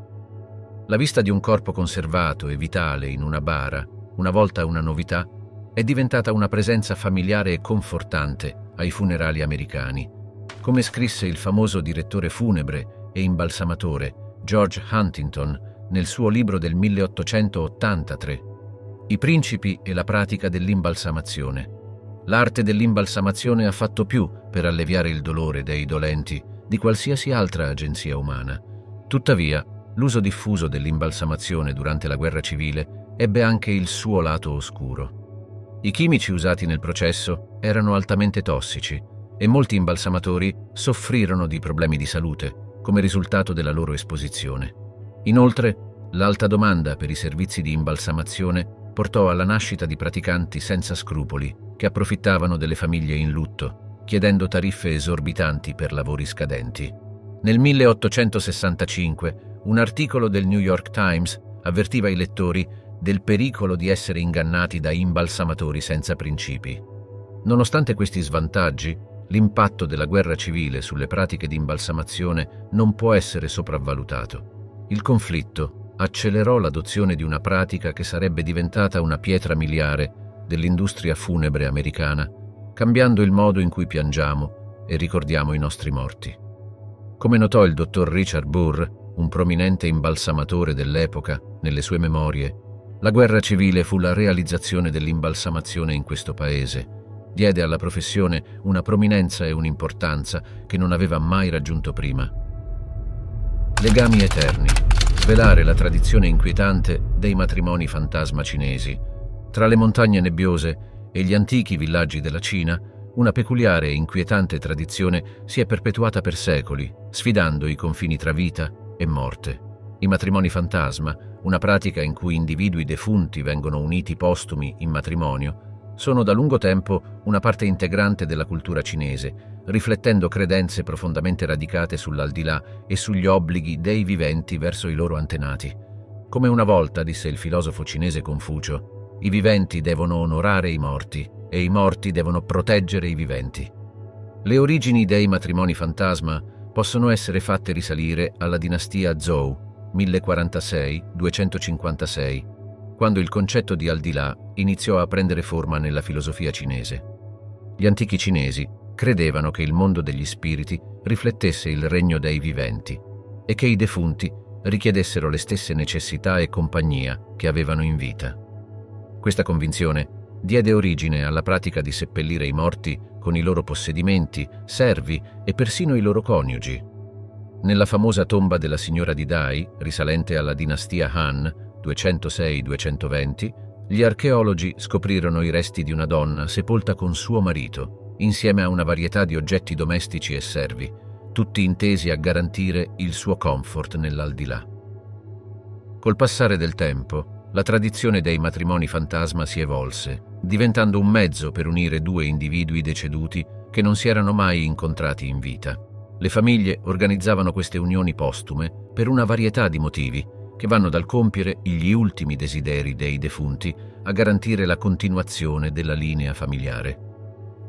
La vista di un corpo conservato e vitale in una bara, una volta una novità, è diventata una presenza familiare e confortante ai funerali americani come scrisse il famoso direttore funebre e imbalsamatore George Huntington nel suo libro del 1883, I principi e la pratica dell'imbalsamazione. L'arte dell'imbalsamazione ha fatto più per alleviare il dolore dei dolenti di qualsiasi altra agenzia umana. Tuttavia, l'uso diffuso dell'imbalsamazione durante la guerra civile ebbe anche il suo lato oscuro. I chimici usati nel processo erano altamente tossici e molti imbalsamatori soffrirono di problemi di salute come risultato della loro esposizione. Inoltre, l'alta domanda per i servizi di imbalsamazione portò alla nascita di praticanti senza scrupoli che approfittavano delle famiglie in lutto, chiedendo tariffe esorbitanti per lavori scadenti. Nel 1865 un articolo del New York Times avvertiva i lettori del pericolo di essere ingannati da imbalsamatori senza principi. Nonostante questi svantaggi, l'impatto della guerra civile sulle pratiche di imbalsamazione non può essere sopravvalutato. Il conflitto accelerò l'adozione di una pratica che sarebbe diventata una pietra miliare dell'industria funebre americana, cambiando il modo in cui piangiamo e ricordiamo i nostri morti. Come notò il dottor Richard Burr, un prominente imbalsamatore dell'epoca, nelle sue memorie, la guerra civile fu la realizzazione dell'imbalsamazione in questo paese diede alla professione una prominenza e un'importanza che non aveva mai raggiunto prima. Legami eterni. Svelare la tradizione inquietante dei matrimoni fantasma cinesi. Tra le montagne nebbiose e gli antichi villaggi della Cina, una peculiare e inquietante tradizione si è perpetuata per secoli, sfidando i confini tra vita e morte. I matrimoni fantasma, una pratica in cui individui defunti vengono uniti postumi in matrimonio, sono da lungo tempo una parte integrante della cultura cinese, riflettendo credenze profondamente radicate sull'aldilà e sugli obblighi dei viventi verso i loro antenati. Come una volta disse il filosofo cinese Confucio, i viventi devono onorare i morti e i morti devono proteggere i viventi. Le origini dei matrimoni fantasma possono essere fatte risalire alla dinastia Zhou, 1046-256, quando il concetto di al di là iniziò a prendere forma nella filosofia cinese. Gli antichi cinesi credevano che il mondo degli spiriti riflettesse il regno dei viventi e che i defunti richiedessero le stesse necessità e compagnia che avevano in vita. Questa convinzione diede origine alla pratica di seppellire i morti con i loro possedimenti, servi e persino i loro coniugi. Nella famosa tomba della signora di Dai, risalente alla dinastia Han, 206-220, gli archeologi scoprirono i resti di una donna sepolta con suo marito, insieme a una varietà di oggetti domestici e servi, tutti intesi a garantire il suo comfort nell'aldilà. Col passare del tempo, la tradizione dei matrimoni fantasma si evolse, diventando un mezzo per unire due individui deceduti che non si erano mai incontrati in vita. Le famiglie organizzavano queste unioni postume per una varietà di motivi, che vanno dal compiere gli ultimi desideri dei defunti a garantire la continuazione della linea familiare.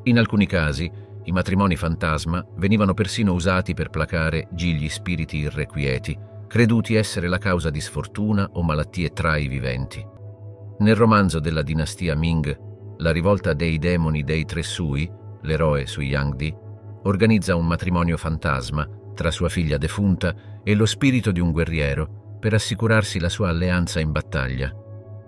In alcuni casi, i matrimoni fantasma venivano persino usati per placare gli spiriti irrequieti, creduti essere la causa di sfortuna o malattie tra i viventi. Nel romanzo della dinastia Ming, La rivolta dei demoni dei tre sui, l'eroe Su Yangdi, organizza un matrimonio fantasma tra sua figlia defunta e lo spirito di un guerriero per assicurarsi la sua alleanza in battaglia.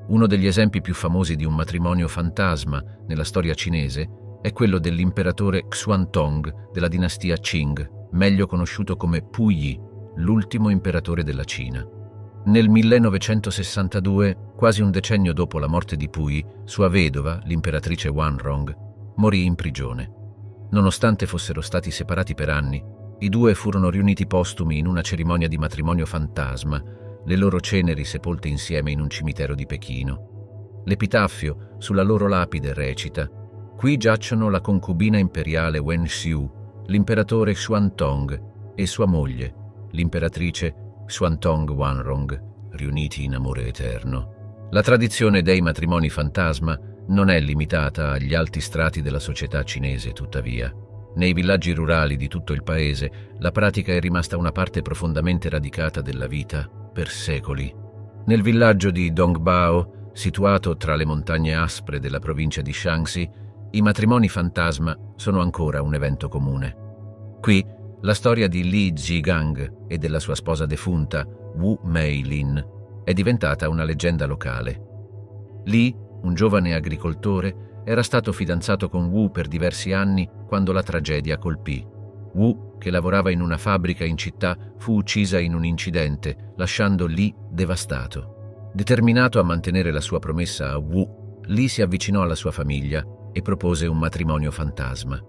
Uno degli esempi più famosi di un matrimonio fantasma nella storia cinese è quello dell'imperatore Xuantong della dinastia Qing, meglio conosciuto come Puyi, l'ultimo imperatore della Cina. Nel 1962, quasi un decennio dopo la morte di Puyi, sua vedova, l'imperatrice Wanrong, morì in prigione. Nonostante fossero stati separati per anni, i due furono riuniti postumi in una cerimonia di matrimonio fantasma, le loro ceneri sepolte insieme in un cimitero di Pechino. L'epitaffio sulla loro lapide recita Qui giacciono la concubina imperiale Wen Xiu, l'imperatore Xuantong e sua moglie, l'imperatrice Xuantong Wanrong, riuniti in amore eterno. La tradizione dei matrimoni fantasma non è limitata agli alti strati della società cinese, tuttavia. Nei villaggi rurali di tutto il paese la pratica è rimasta una parte profondamente radicata della vita per secoli. Nel villaggio di Dongbao, situato tra le montagne aspre della provincia di Shaanxi, i matrimoni fantasma sono ancora un evento comune. Qui la storia di Li Zigang e della sua sposa defunta, Wu Mei-lin, è diventata una leggenda locale. Li, un giovane agricoltore, era stato fidanzato con Wu per diversi anni quando la tragedia colpì. Wu, che lavorava in una fabbrica in città, fu uccisa in un incidente, lasciando Li devastato. Determinato a mantenere la sua promessa a Wu, Li si avvicinò alla sua famiglia e propose un matrimonio fantasma.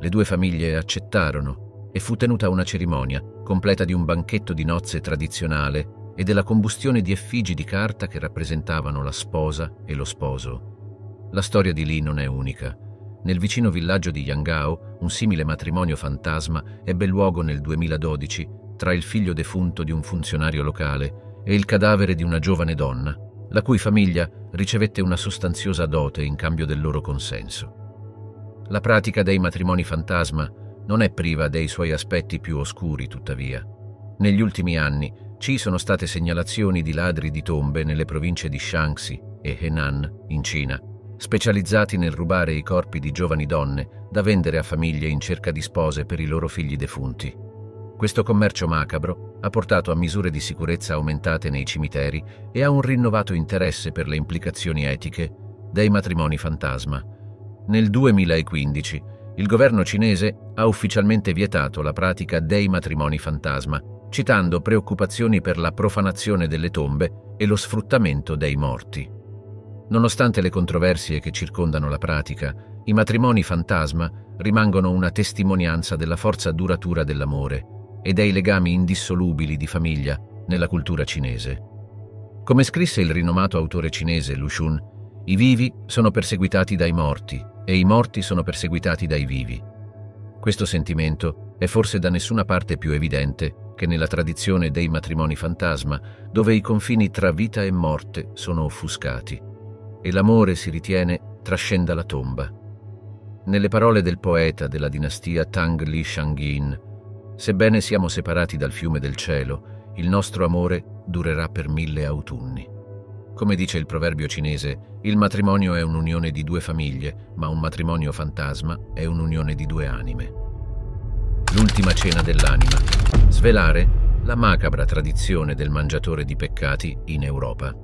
Le due famiglie accettarono e fu tenuta una cerimonia, completa di un banchetto di nozze tradizionale e della combustione di effigi di carta che rappresentavano la sposa e lo sposo. La storia di Li non è unica. Nel vicino villaggio di Yangao, un simile matrimonio fantasma ebbe luogo nel 2012 tra il figlio defunto di un funzionario locale e il cadavere di una giovane donna, la cui famiglia ricevette una sostanziosa dote in cambio del loro consenso. La pratica dei matrimoni fantasma non è priva dei suoi aspetti più oscuri, tuttavia. Negli ultimi anni ci sono state segnalazioni di ladri di tombe nelle province di Shaanxi e Henan, in Cina, specializzati nel rubare i corpi di giovani donne da vendere a famiglie in cerca di spose per i loro figli defunti. Questo commercio macabro ha portato a misure di sicurezza aumentate nei cimiteri e a un rinnovato interesse per le implicazioni etiche dei matrimoni fantasma. Nel 2015 il governo cinese ha ufficialmente vietato la pratica dei matrimoni fantasma, citando preoccupazioni per la profanazione delle tombe e lo sfruttamento dei morti. Nonostante le controversie che circondano la pratica, i matrimoni fantasma rimangono una testimonianza della forza duratura dell'amore e dei legami indissolubili di famiglia nella cultura cinese. Come scrisse il rinomato autore cinese Lu Xun, i vivi sono perseguitati dai morti e i morti sono perseguitati dai vivi. Questo sentimento è forse da nessuna parte più evidente che nella tradizione dei matrimoni fantasma, dove i confini tra vita e morte sono offuscati e l'amore si ritiene trascenda la tomba. Nelle parole del poeta della dinastia Tang Li Shangyin, sebbene siamo separati dal fiume del cielo, il nostro amore durerà per mille autunni. Come dice il proverbio cinese, il matrimonio è un'unione di due famiglie, ma un matrimonio fantasma è un'unione di due anime. L'ultima cena dell'anima. Svelare la macabra tradizione del mangiatore di peccati in Europa.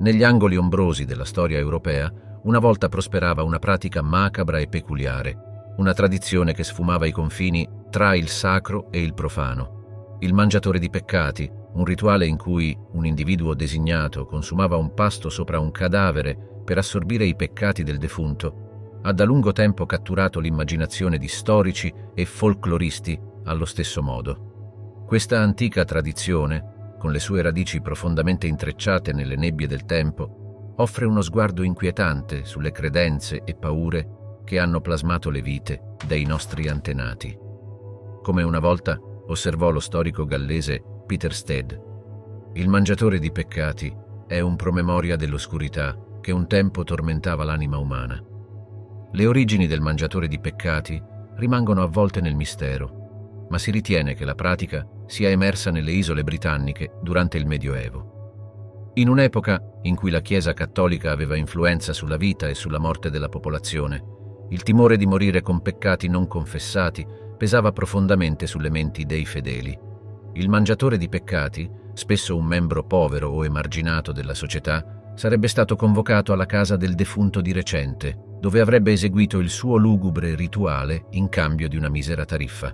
Negli angoli ombrosi della storia europea, una volta prosperava una pratica macabra e peculiare, una tradizione che sfumava i confini tra il sacro e il profano. Il mangiatore di peccati, un rituale in cui un individuo designato consumava un pasto sopra un cadavere per assorbire i peccati del defunto, ha da lungo tempo catturato l'immaginazione di storici e folcloristi allo stesso modo. Questa antica tradizione, con le sue radici profondamente intrecciate nelle nebbie del tempo, offre uno sguardo inquietante sulle credenze e paure che hanno plasmato le vite dei nostri antenati. Come una volta osservò lo storico gallese Peter Stead, il mangiatore di peccati è un promemoria dell'oscurità che un tempo tormentava l'anima umana. Le origini del mangiatore di peccati rimangono avvolte nel mistero, ma si ritiene che la pratica sia emersa nelle isole britanniche durante il Medioevo. In un'epoca in cui la Chiesa cattolica aveva influenza sulla vita e sulla morte della popolazione, il timore di morire con peccati non confessati pesava profondamente sulle menti dei fedeli. Il mangiatore di peccati, spesso un membro povero o emarginato della società, sarebbe stato convocato alla casa del defunto di recente, dove avrebbe eseguito il suo lugubre rituale in cambio di una misera tariffa.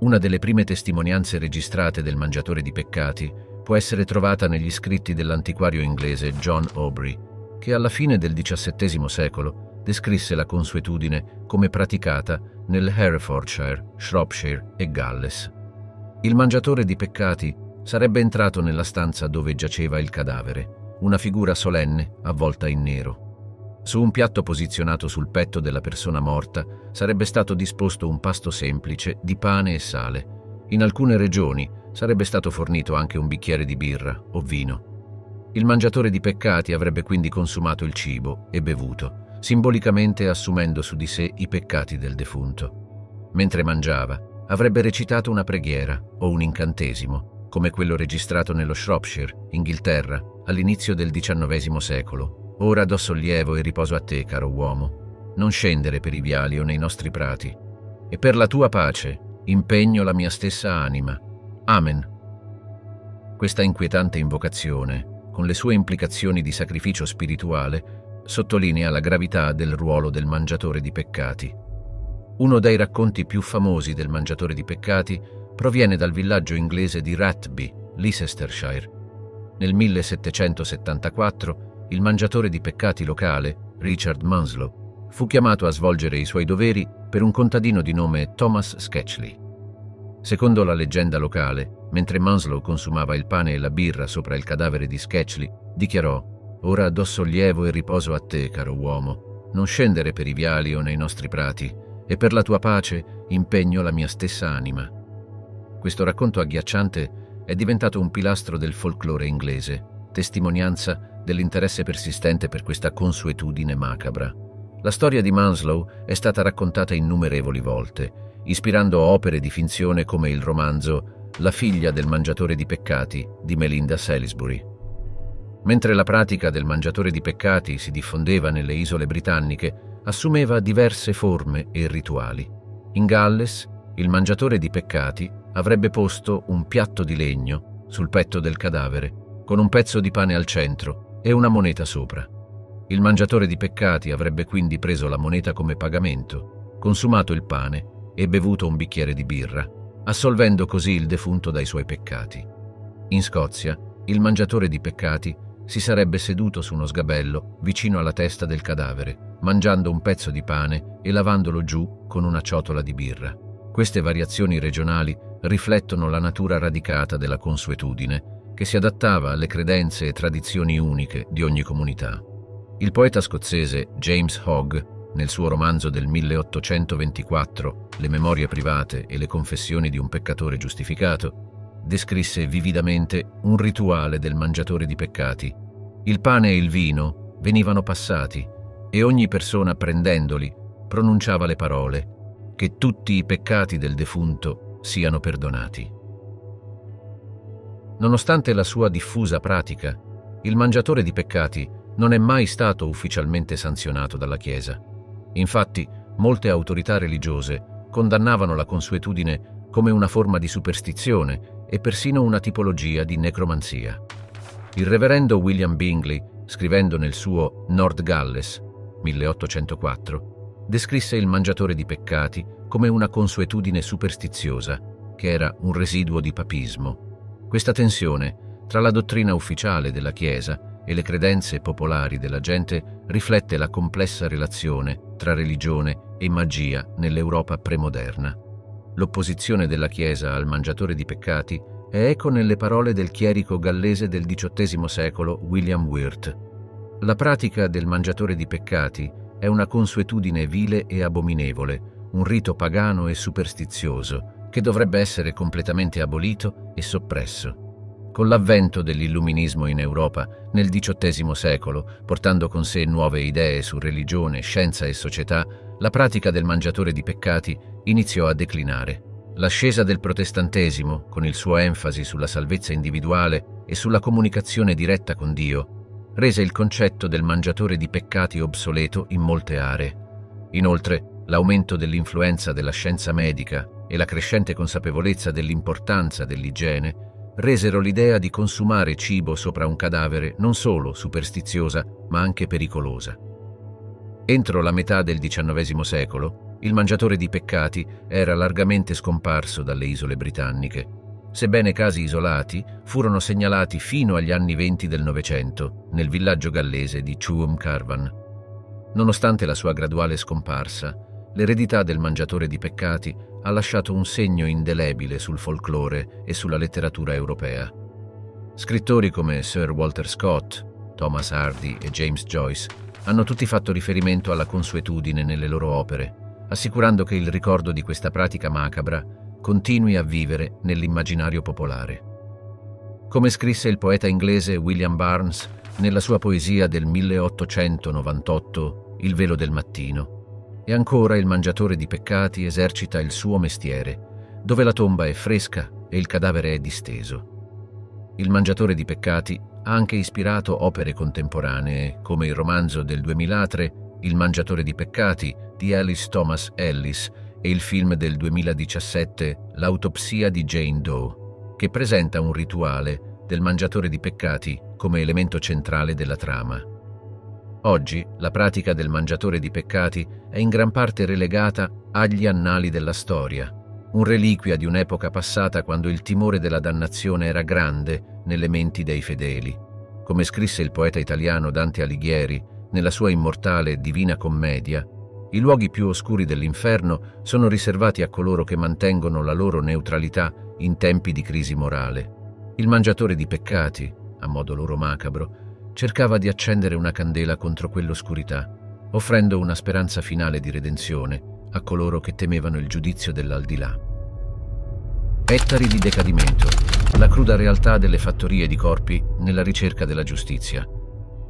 Una delle prime testimonianze registrate del mangiatore di peccati può essere trovata negli scritti dell'antiquario inglese John Aubrey, che alla fine del XVII secolo descrisse la consuetudine come praticata nel Herefordshire, Shropshire e Galles. Il mangiatore di peccati sarebbe entrato nella stanza dove giaceva il cadavere, una figura solenne avvolta in nero. Su un piatto posizionato sul petto della persona morta sarebbe stato disposto un pasto semplice di pane e sale. In alcune regioni sarebbe stato fornito anche un bicchiere di birra o vino. Il mangiatore di peccati avrebbe quindi consumato il cibo e bevuto, simbolicamente assumendo su di sé i peccati del defunto. Mentre mangiava, avrebbe recitato una preghiera o un incantesimo, come quello registrato nello Shropshire, Inghilterra, all'inizio del XIX secolo. Ora do sollievo e riposo a te, caro uomo. Non scendere per i viali o nei nostri prati. E per la tua pace impegno la mia stessa anima. Amen. Questa inquietante invocazione, con le sue implicazioni di sacrificio spirituale, sottolinea la gravità del ruolo del mangiatore di peccati. Uno dei racconti più famosi del mangiatore di peccati proviene dal villaggio inglese di Ratby, Leicestershire. Nel 1774 il mangiatore di peccati locale, Richard Munslow, fu chiamato a svolgere i suoi doveri per un contadino di nome Thomas Sketchley. Secondo la leggenda locale, mentre Munslow consumava il pane e la birra sopra il cadavere di Sketchley, dichiarò Ora do sollievo e riposo a te, caro uomo. Non scendere per i viali o nei nostri prati, e per la tua pace impegno la mia stessa anima. Questo racconto agghiacciante è diventato un pilastro del folklore inglese, testimonianza dell'interesse persistente per questa consuetudine macabra. La storia di Manslow è stata raccontata innumerevoli volte, ispirando opere di finzione come il romanzo La figlia del mangiatore di peccati di Melinda Salisbury. Mentre la pratica del mangiatore di peccati si diffondeva nelle isole britanniche, assumeva diverse forme e rituali. In Galles, il mangiatore di peccati avrebbe posto un piatto di legno sul petto del cadavere, con un pezzo di pane al centro e una moneta sopra. Il mangiatore di peccati avrebbe quindi preso la moneta come pagamento, consumato il pane e bevuto un bicchiere di birra, assolvendo così il defunto dai suoi peccati. In Scozia, il mangiatore di peccati si sarebbe seduto su uno sgabello vicino alla testa del cadavere, mangiando un pezzo di pane e lavandolo giù con una ciotola di birra. Queste variazioni regionali riflettono la natura radicata della consuetudine, che si adattava alle credenze e tradizioni uniche di ogni comunità. Il poeta scozzese James Hogg, nel suo romanzo del 1824, Le memorie private e le confessioni di un peccatore giustificato, descrisse vividamente un rituale del mangiatore di peccati. Il pane e il vino venivano passati e ogni persona prendendoli pronunciava le parole che tutti i peccati del defunto siano perdonati. Nonostante la sua diffusa pratica, il mangiatore di peccati non è mai stato ufficialmente sanzionato dalla Chiesa. Infatti, molte autorità religiose condannavano la consuetudine come una forma di superstizione e persino una tipologia di necromanzia. Il reverendo William Bingley, scrivendo nel suo Nord Galles, 1804, descrisse il mangiatore di peccati come una consuetudine superstiziosa, che era un residuo di papismo. Questa tensione tra la dottrina ufficiale della Chiesa e le credenze popolari della gente riflette la complessa relazione tra religione e magia nell'Europa premoderna. L'opposizione della Chiesa al mangiatore di peccati è eco nelle parole del chierico gallese del XVIII secolo William Wirt. La pratica del mangiatore di peccati è una consuetudine vile e abominevole, un rito pagano e superstizioso che dovrebbe essere completamente abolito e soppresso. Con l'avvento dell'illuminismo in Europa nel XVIII secolo, portando con sé nuove idee su religione, scienza e società, la pratica del mangiatore di peccati iniziò a declinare. L'ascesa del protestantesimo, con il suo enfasi sulla salvezza individuale e sulla comunicazione diretta con Dio, rese il concetto del mangiatore di peccati obsoleto in molte aree. Inoltre, l'aumento dell'influenza della scienza medica e la crescente consapevolezza dell'importanza dell'igiene resero l'idea di consumare cibo sopra un cadavere non solo superstiziosa, ma anche pericolosa. Entro la metà del XIX secolo, il mangiatore di peccati era largamente scomparso dalle isole britanniche, sebbene casi isolati furono segnalati fino agli anni venti del Novecento nel villaggio gallese di Chuum Carvan. Nonostante la sua graduale scomparsa, l'eredità del mangiatore di peccati ha lasciato un segno indelebile sul folklore e sulla letteratura europea. Scrittori come Sir Walter Scott, Thomas Hardy e James Joyce hanno tutti fatto riferimento alla consuetudine nelle loro opere assicurando che il ricordo di questa pratica macabra continui a vivere nell'immaginario popolare. Come scrisse il poeta inglese William Barnes nella sua poesia del 1898 Il velo del mattino, e ancora il mangiatore di peccati esercita il suo mestiere, dove la tomba è fresca e il cadavere è disteso. Il mangiatore di peccati ha anche ispirato opere contemporanee, come il romanzo del 2003 Il mangiatore di peccati di Alice Thomas Ellis e il film del 2017 L'autopsia di Jane Doe, che presenta un rituale del mangiatore di peccati come elemento centrale della trama. Oggi la pratica del mangiatore di peccati è in gran parte relegata agli annali della storia, un reliquia di un'epoca passata quando il timore della dannazione era grande nelle menti dei fedeli. Come scrisse il poeta italiano Dante Alighieri nella sua immortale Divina Commedia, i luoghi più oscuri dell'inferno sono riservati a coloro che mantengono la loro neutralità in tempi di crisi morale. Il mangiatore di peccati, a modo loro macabro, cercava di accendere una candela contro quell'oscurità, offrendo una speranza finale di redenzione a coloro che temevano il giudizio dell'aldilà. Ettari di decadimento, la cruda realtà delle fattorie di corpi nella ricerca della giustizia.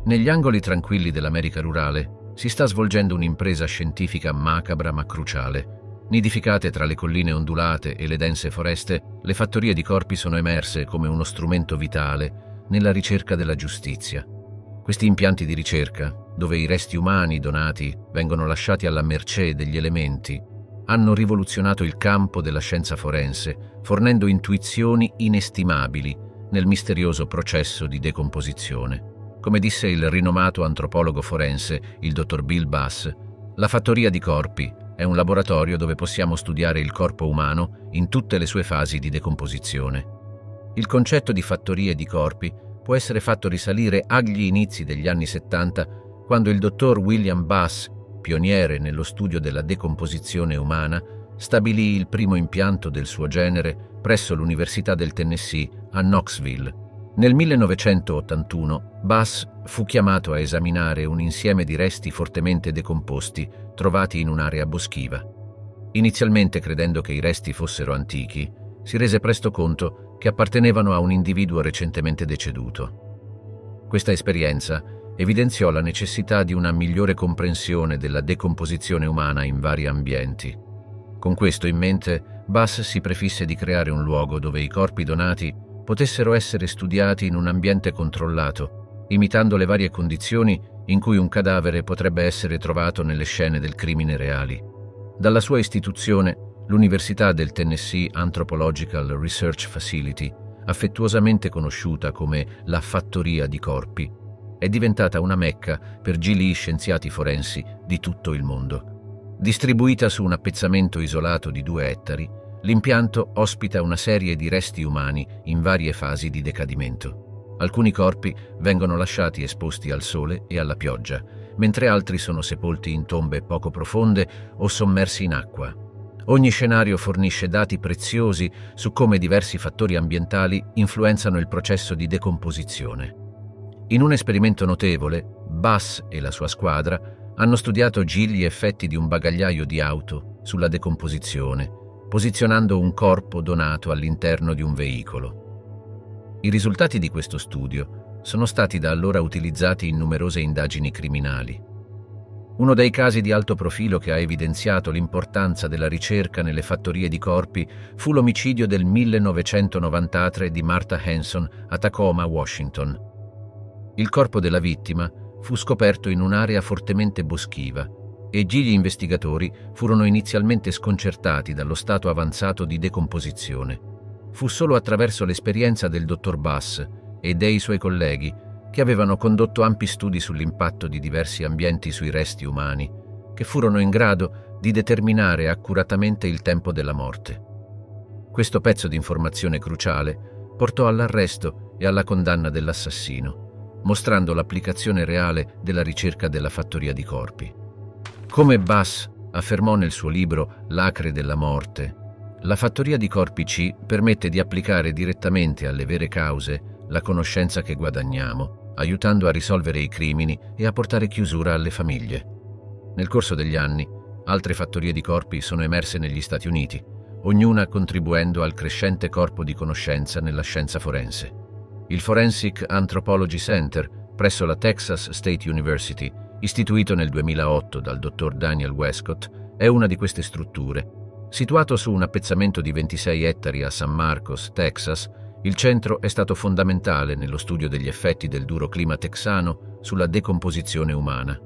Negli angoli tranquilli dell'America rurale si sta svolgendo un'impresa scientifica macabra ma cruciale. Nidificate tra le colline ondulate e le dense foreste, le fattorie di corpi sono emerse come uno strumento vitale nella ricerca della giustizia. Questi impianti di ricerca, dove i resti umani donati vengono lasciati alla mercé degli elementi, hanno rivoluzionato il campo della scienza forense, fornendo intuizioni inestimabili nel misterioso processo di decomposizione. Come disse il rinomato antropologo forense, il dottor Bill Bass, la fattoria di corpi è un laboratorio dove possiamo studiare il corpo umano in tutte le sue fasi di decomposizione. Il concetto di fattorie di corpi può essere fatto risalire agli inizi degli anni 70, quando il dottor William Bass, pioniere nello studio della decomposizione umana, stabilì il primo impianto del suo genere presso l'Università del Tennessee a Knoxville, nel 1981 Bass fu chiamato a esaminare un insieme di resti fortemente decomposti trovati in un'area boschiva. Inizialmente credendo che i resti fossero antichi, si rese presto conto che appartenevano a un individuo recentemente deceduto. Questa esperienza evidenziò la necessità di una migliore comprensione della decomposizione umana in vari ambienti. Con questo in mente, Bass si prefisse di creare un luogo dove i corpi donati potessero essere studiati in un ambiente controllato, imitando le varie condizioni in cui un cadavere potrebbe essere trovato nelle scene del crimine reali. Dalla sua istituzione, l'Università del Tennessee Anthropological Research Facility, affettuosamente conosciuta come la fattoria di corpi, è diventata una mecca per gili scienziati forensi di tutto il mondo. Distribuita su un appezzamento isolato di due ettari, L'impianto ospita una serie di resti umani in varie fasi di decadimento. Alcuni corpi vengono lasciati esposti al sole e alla pioggia, mentre altri sono sepolti in tombe poco profonde o sommersi in acqua. Ogni scenario fornisce dati preziosi su come diversi fattori ambientali influenzano il processo di decomposizione. In un esperimento notevole, Bass e la sua squadra hanno studiato gli effetti di un bagagliaio di auto sulla decomposizione posizionando un corpo donato all'interno di un veicolo. I risultati di questo studio sono stati da allora utilizzati in numerose indagini criminali. Uno dei casi di alto profilo che ha evidenziato l'importanza della ricerca nelle fattorie di corpi fu l'omicidio del 1993 di Martha Hanson a Tacoma, Washington. Il corpo della vittima fu scoperto in un'area fortemente boschiva e gli investigatori furono inizialmente sconcertati dallo stato avanzato di decomposizione. Fu solo attraverso l'esperienza del dottor Bass e dei suoi colleghi che avevano condotto ampi studi sull'impatto di diversi ambienti sui resti umani, che furono in grado di determinare accuratamente il tempo della morte. Questo pezzo di informazione cruciale portò all'arresto e alla condanna dell'assassino, mostrando l'applicazione reale della ricerca della fattoria di corpi. Come Bass affermò nel suo libro L'acre della morte, la fattoria di corpi C permette di applicare direttamente alle vere cause la conoscenza che guadagniamo, aiutando a risolvere i crimini e a portare chiusura alle famiglie. Nel corso degli anni, altre fattorie di corpi sono emerse negli Stati Uniti, ognuna contribuendo al crescente corpo di conoscenza nella scienza forense. Il Forensic Anthropology Center, presso la Texas State University, istituito nel 2008 dal dottor Daniel Westcott, è una di queste strutture. Situato su un appezzamento di 26 ettari a San Marcos, Texas, il centro è stato fondamentale nello studio degli effetti del duro clima texano sulla decomposizione umana.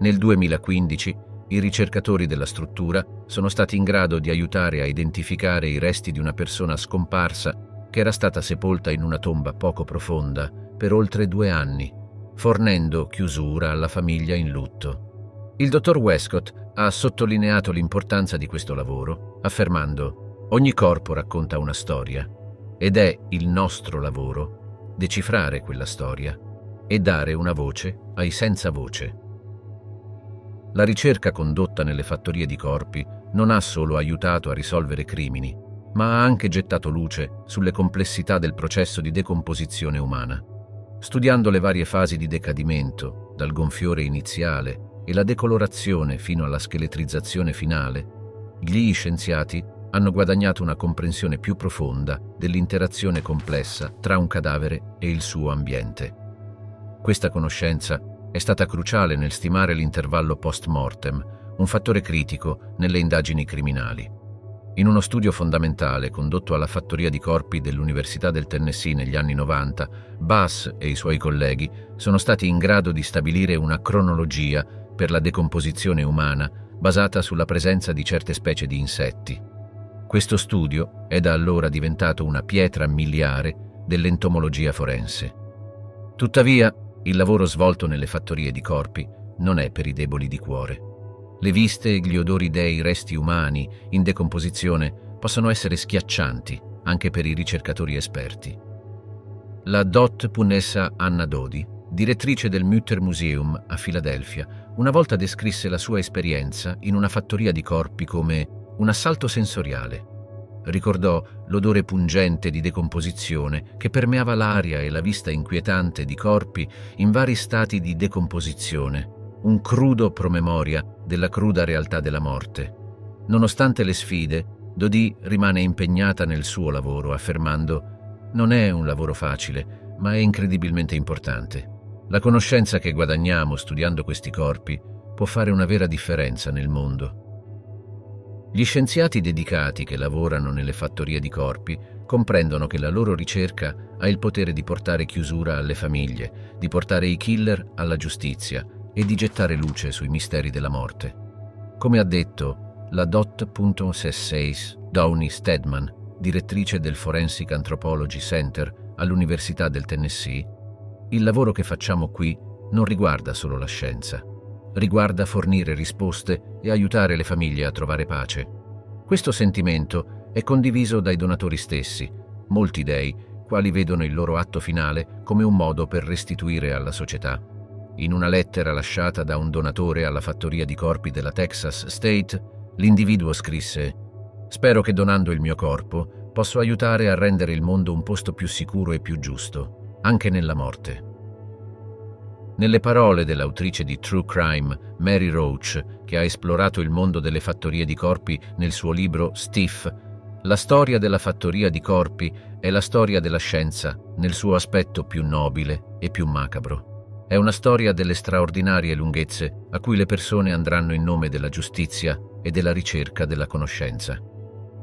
Nel 2015 i ricercatori della struttura sono stati in grado di aiutare a identificare i resti di una persona scomparsa che era stata sepolta in una tomba poco profonda per oltre due anni, fornendo chiusura alla famiglia in lutto. Il dottor Westcott ha sottolineato l'importanza di questo lavoro, affermando ogni corpo racconta una storia ed è il nostro lavoro decifrare quella storia e dare una voce ai senza voce. La ricerca condotta nelle fattorie di corpi non ha solo aiutato a risolvere crimini, ma ha anche gettato luce sulle complessità del processo di decomposizione umana. Studiando le varie fasi di decadimento, dal gonfiore iniziale e la decolorazione fino alla scheletrizzazione finale, gli scienziati hanno guadagnato una comprensione più profonda dell'interazione complessa tra un cadavere e il suo ambiente. Questa conoscenza è stata cruciale nel stimare l'intervallo post-mortem, un fattore critico nelle indagini criminali. In uno studio fondamentale condotto alla fattoria di corpi dell'Università del Tennessee negli anni 90, Bass e i suoi colleghi sono stati in grado di stabilire una cronologia per la decomposizione umana basata sulla presenza di certe specie di insetti. Questo studio è da allora diventato una pietra miliare dell'entomologia forense. Tuttavia, il lavoro svolto nelle fattorie di corpi non è per i deboli di cuore. Le viste e gli odori dei resti umani in decomposizione possono essere schiaccianti anche per i ricercatori esperti. La Dot Punessa Anna Dodi, direttrice del Mutter Museum a Filadelfia, una volta descrisse la sua esperienza in una fattoria di corpi come un assalto sensoriale. Ricordò l'odore pungente di decomposizione che permeava l'aria e la vista inquietante di corpi in vari stati di decomposizione, un crudo promemoria della cruda realtà della morte. Nonostante le sfide, Dodì rimane impegnata nel suo lavoro, affermando non è un lavoro facile, ma è incredibilmente importante. La conoscenza che guadagniamo studiando questi corpi può fare una vera differenza nel mondo. Gli scienziati dedicati che lavorano nelle fattorie di corpi comprendono che la loro ricerca ha il potere di portare chiusura alle famiglie, di portare i killer alla giustizia e di gettare luce sui misteri della morte. Come ha detto la Dot.66 Downey Stedman, direttrice del Forensic Anthropology Center all'Università del Tennessee, il lavoro che facciamo qui non riguarda solo la scienza, riguarda fornire risposte e aiutare le famiglie a trovare pace. Questo sentimento è condiviso dai donatori stessi, molti dei quali vedono il loro atto finale come un modo per restituire alla società. In una lettera lasciata da un donatore alla fattoria di corpi della Texas State, l'individuo scrisse Spero che donando il mio corpo posso aiutare a rendere il mondo un posto più sicuro e più giusto, anche nella morte. Nelle parole dell'autrice di True Crime, Mary Roach, che ha esplorato il mondo delle fattorie di corpi nel suo libro Stiff, la storia della fattoria di corpi è la storia della scienza nel suo aspetto più nobile e più macabro. È una storia delle straordinarie lunghezze a cui le persone andranno in nome della giustizia e della ricerca della conoscenza.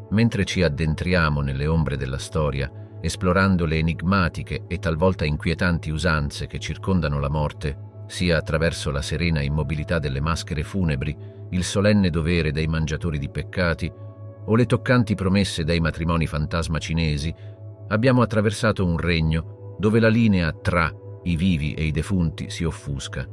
Mentre ci addentriamo nelle ombre della storia, esplorando le enigmatiche e talvolta inquietanti usanze che circondano la morte, sia attraverso la serena immobilità delle maschere funebri, il solenne dovere dei mangiatori di peccati o le toccanti promesse dei matrimoni fantasma cinesi, abbiamo attraversato un regno dove la linea tra i vivi e i defunti si offusca.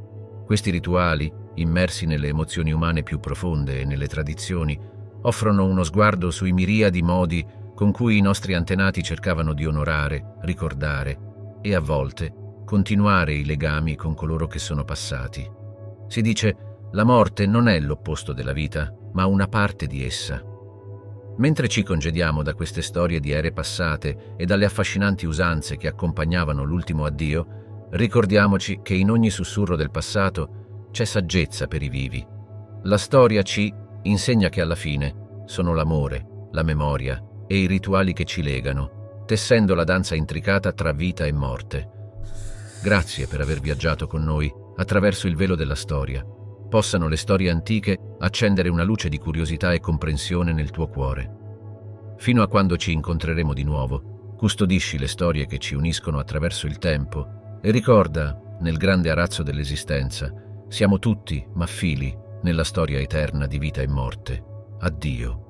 Questi rituali, immersi nelle emozioni umane più profonde e nelle tradizioni, offrono uno sguardo sui miriadi modi con cui i nostri antenati cercavano di onorare, ricordare e a volte continuare i legami con coloro che sono passati. Si dice la morte non è l'opposto della vita, ma una parte di essa. Mentre ci congediamo da queste storie di ere passate e dalle affascinanti usanze che accompagnavano l'ultimo addio, ricordiamoci che in ogni sussurro del passato c'è saggezza per i vivi. La storia ci insegna che alla fine sono l'amore, la memoria e i rituali che ci legano, tessendo la danza intricata tra vita e morte. Grazie per aver viaggiato con noi attraverso il velo della storia. Possano le storie antiche accendere una luce di curiosità e comprensione nel tuo cuore. Fino a quando ci incontreremo di nuovo, custodisci le storie che ci uniscono attraverso il tempo e ricorda, nel grande arazzo dell'esistenza, siamo tutti, ma fili, nella storia eterna di vita e morte. Addio.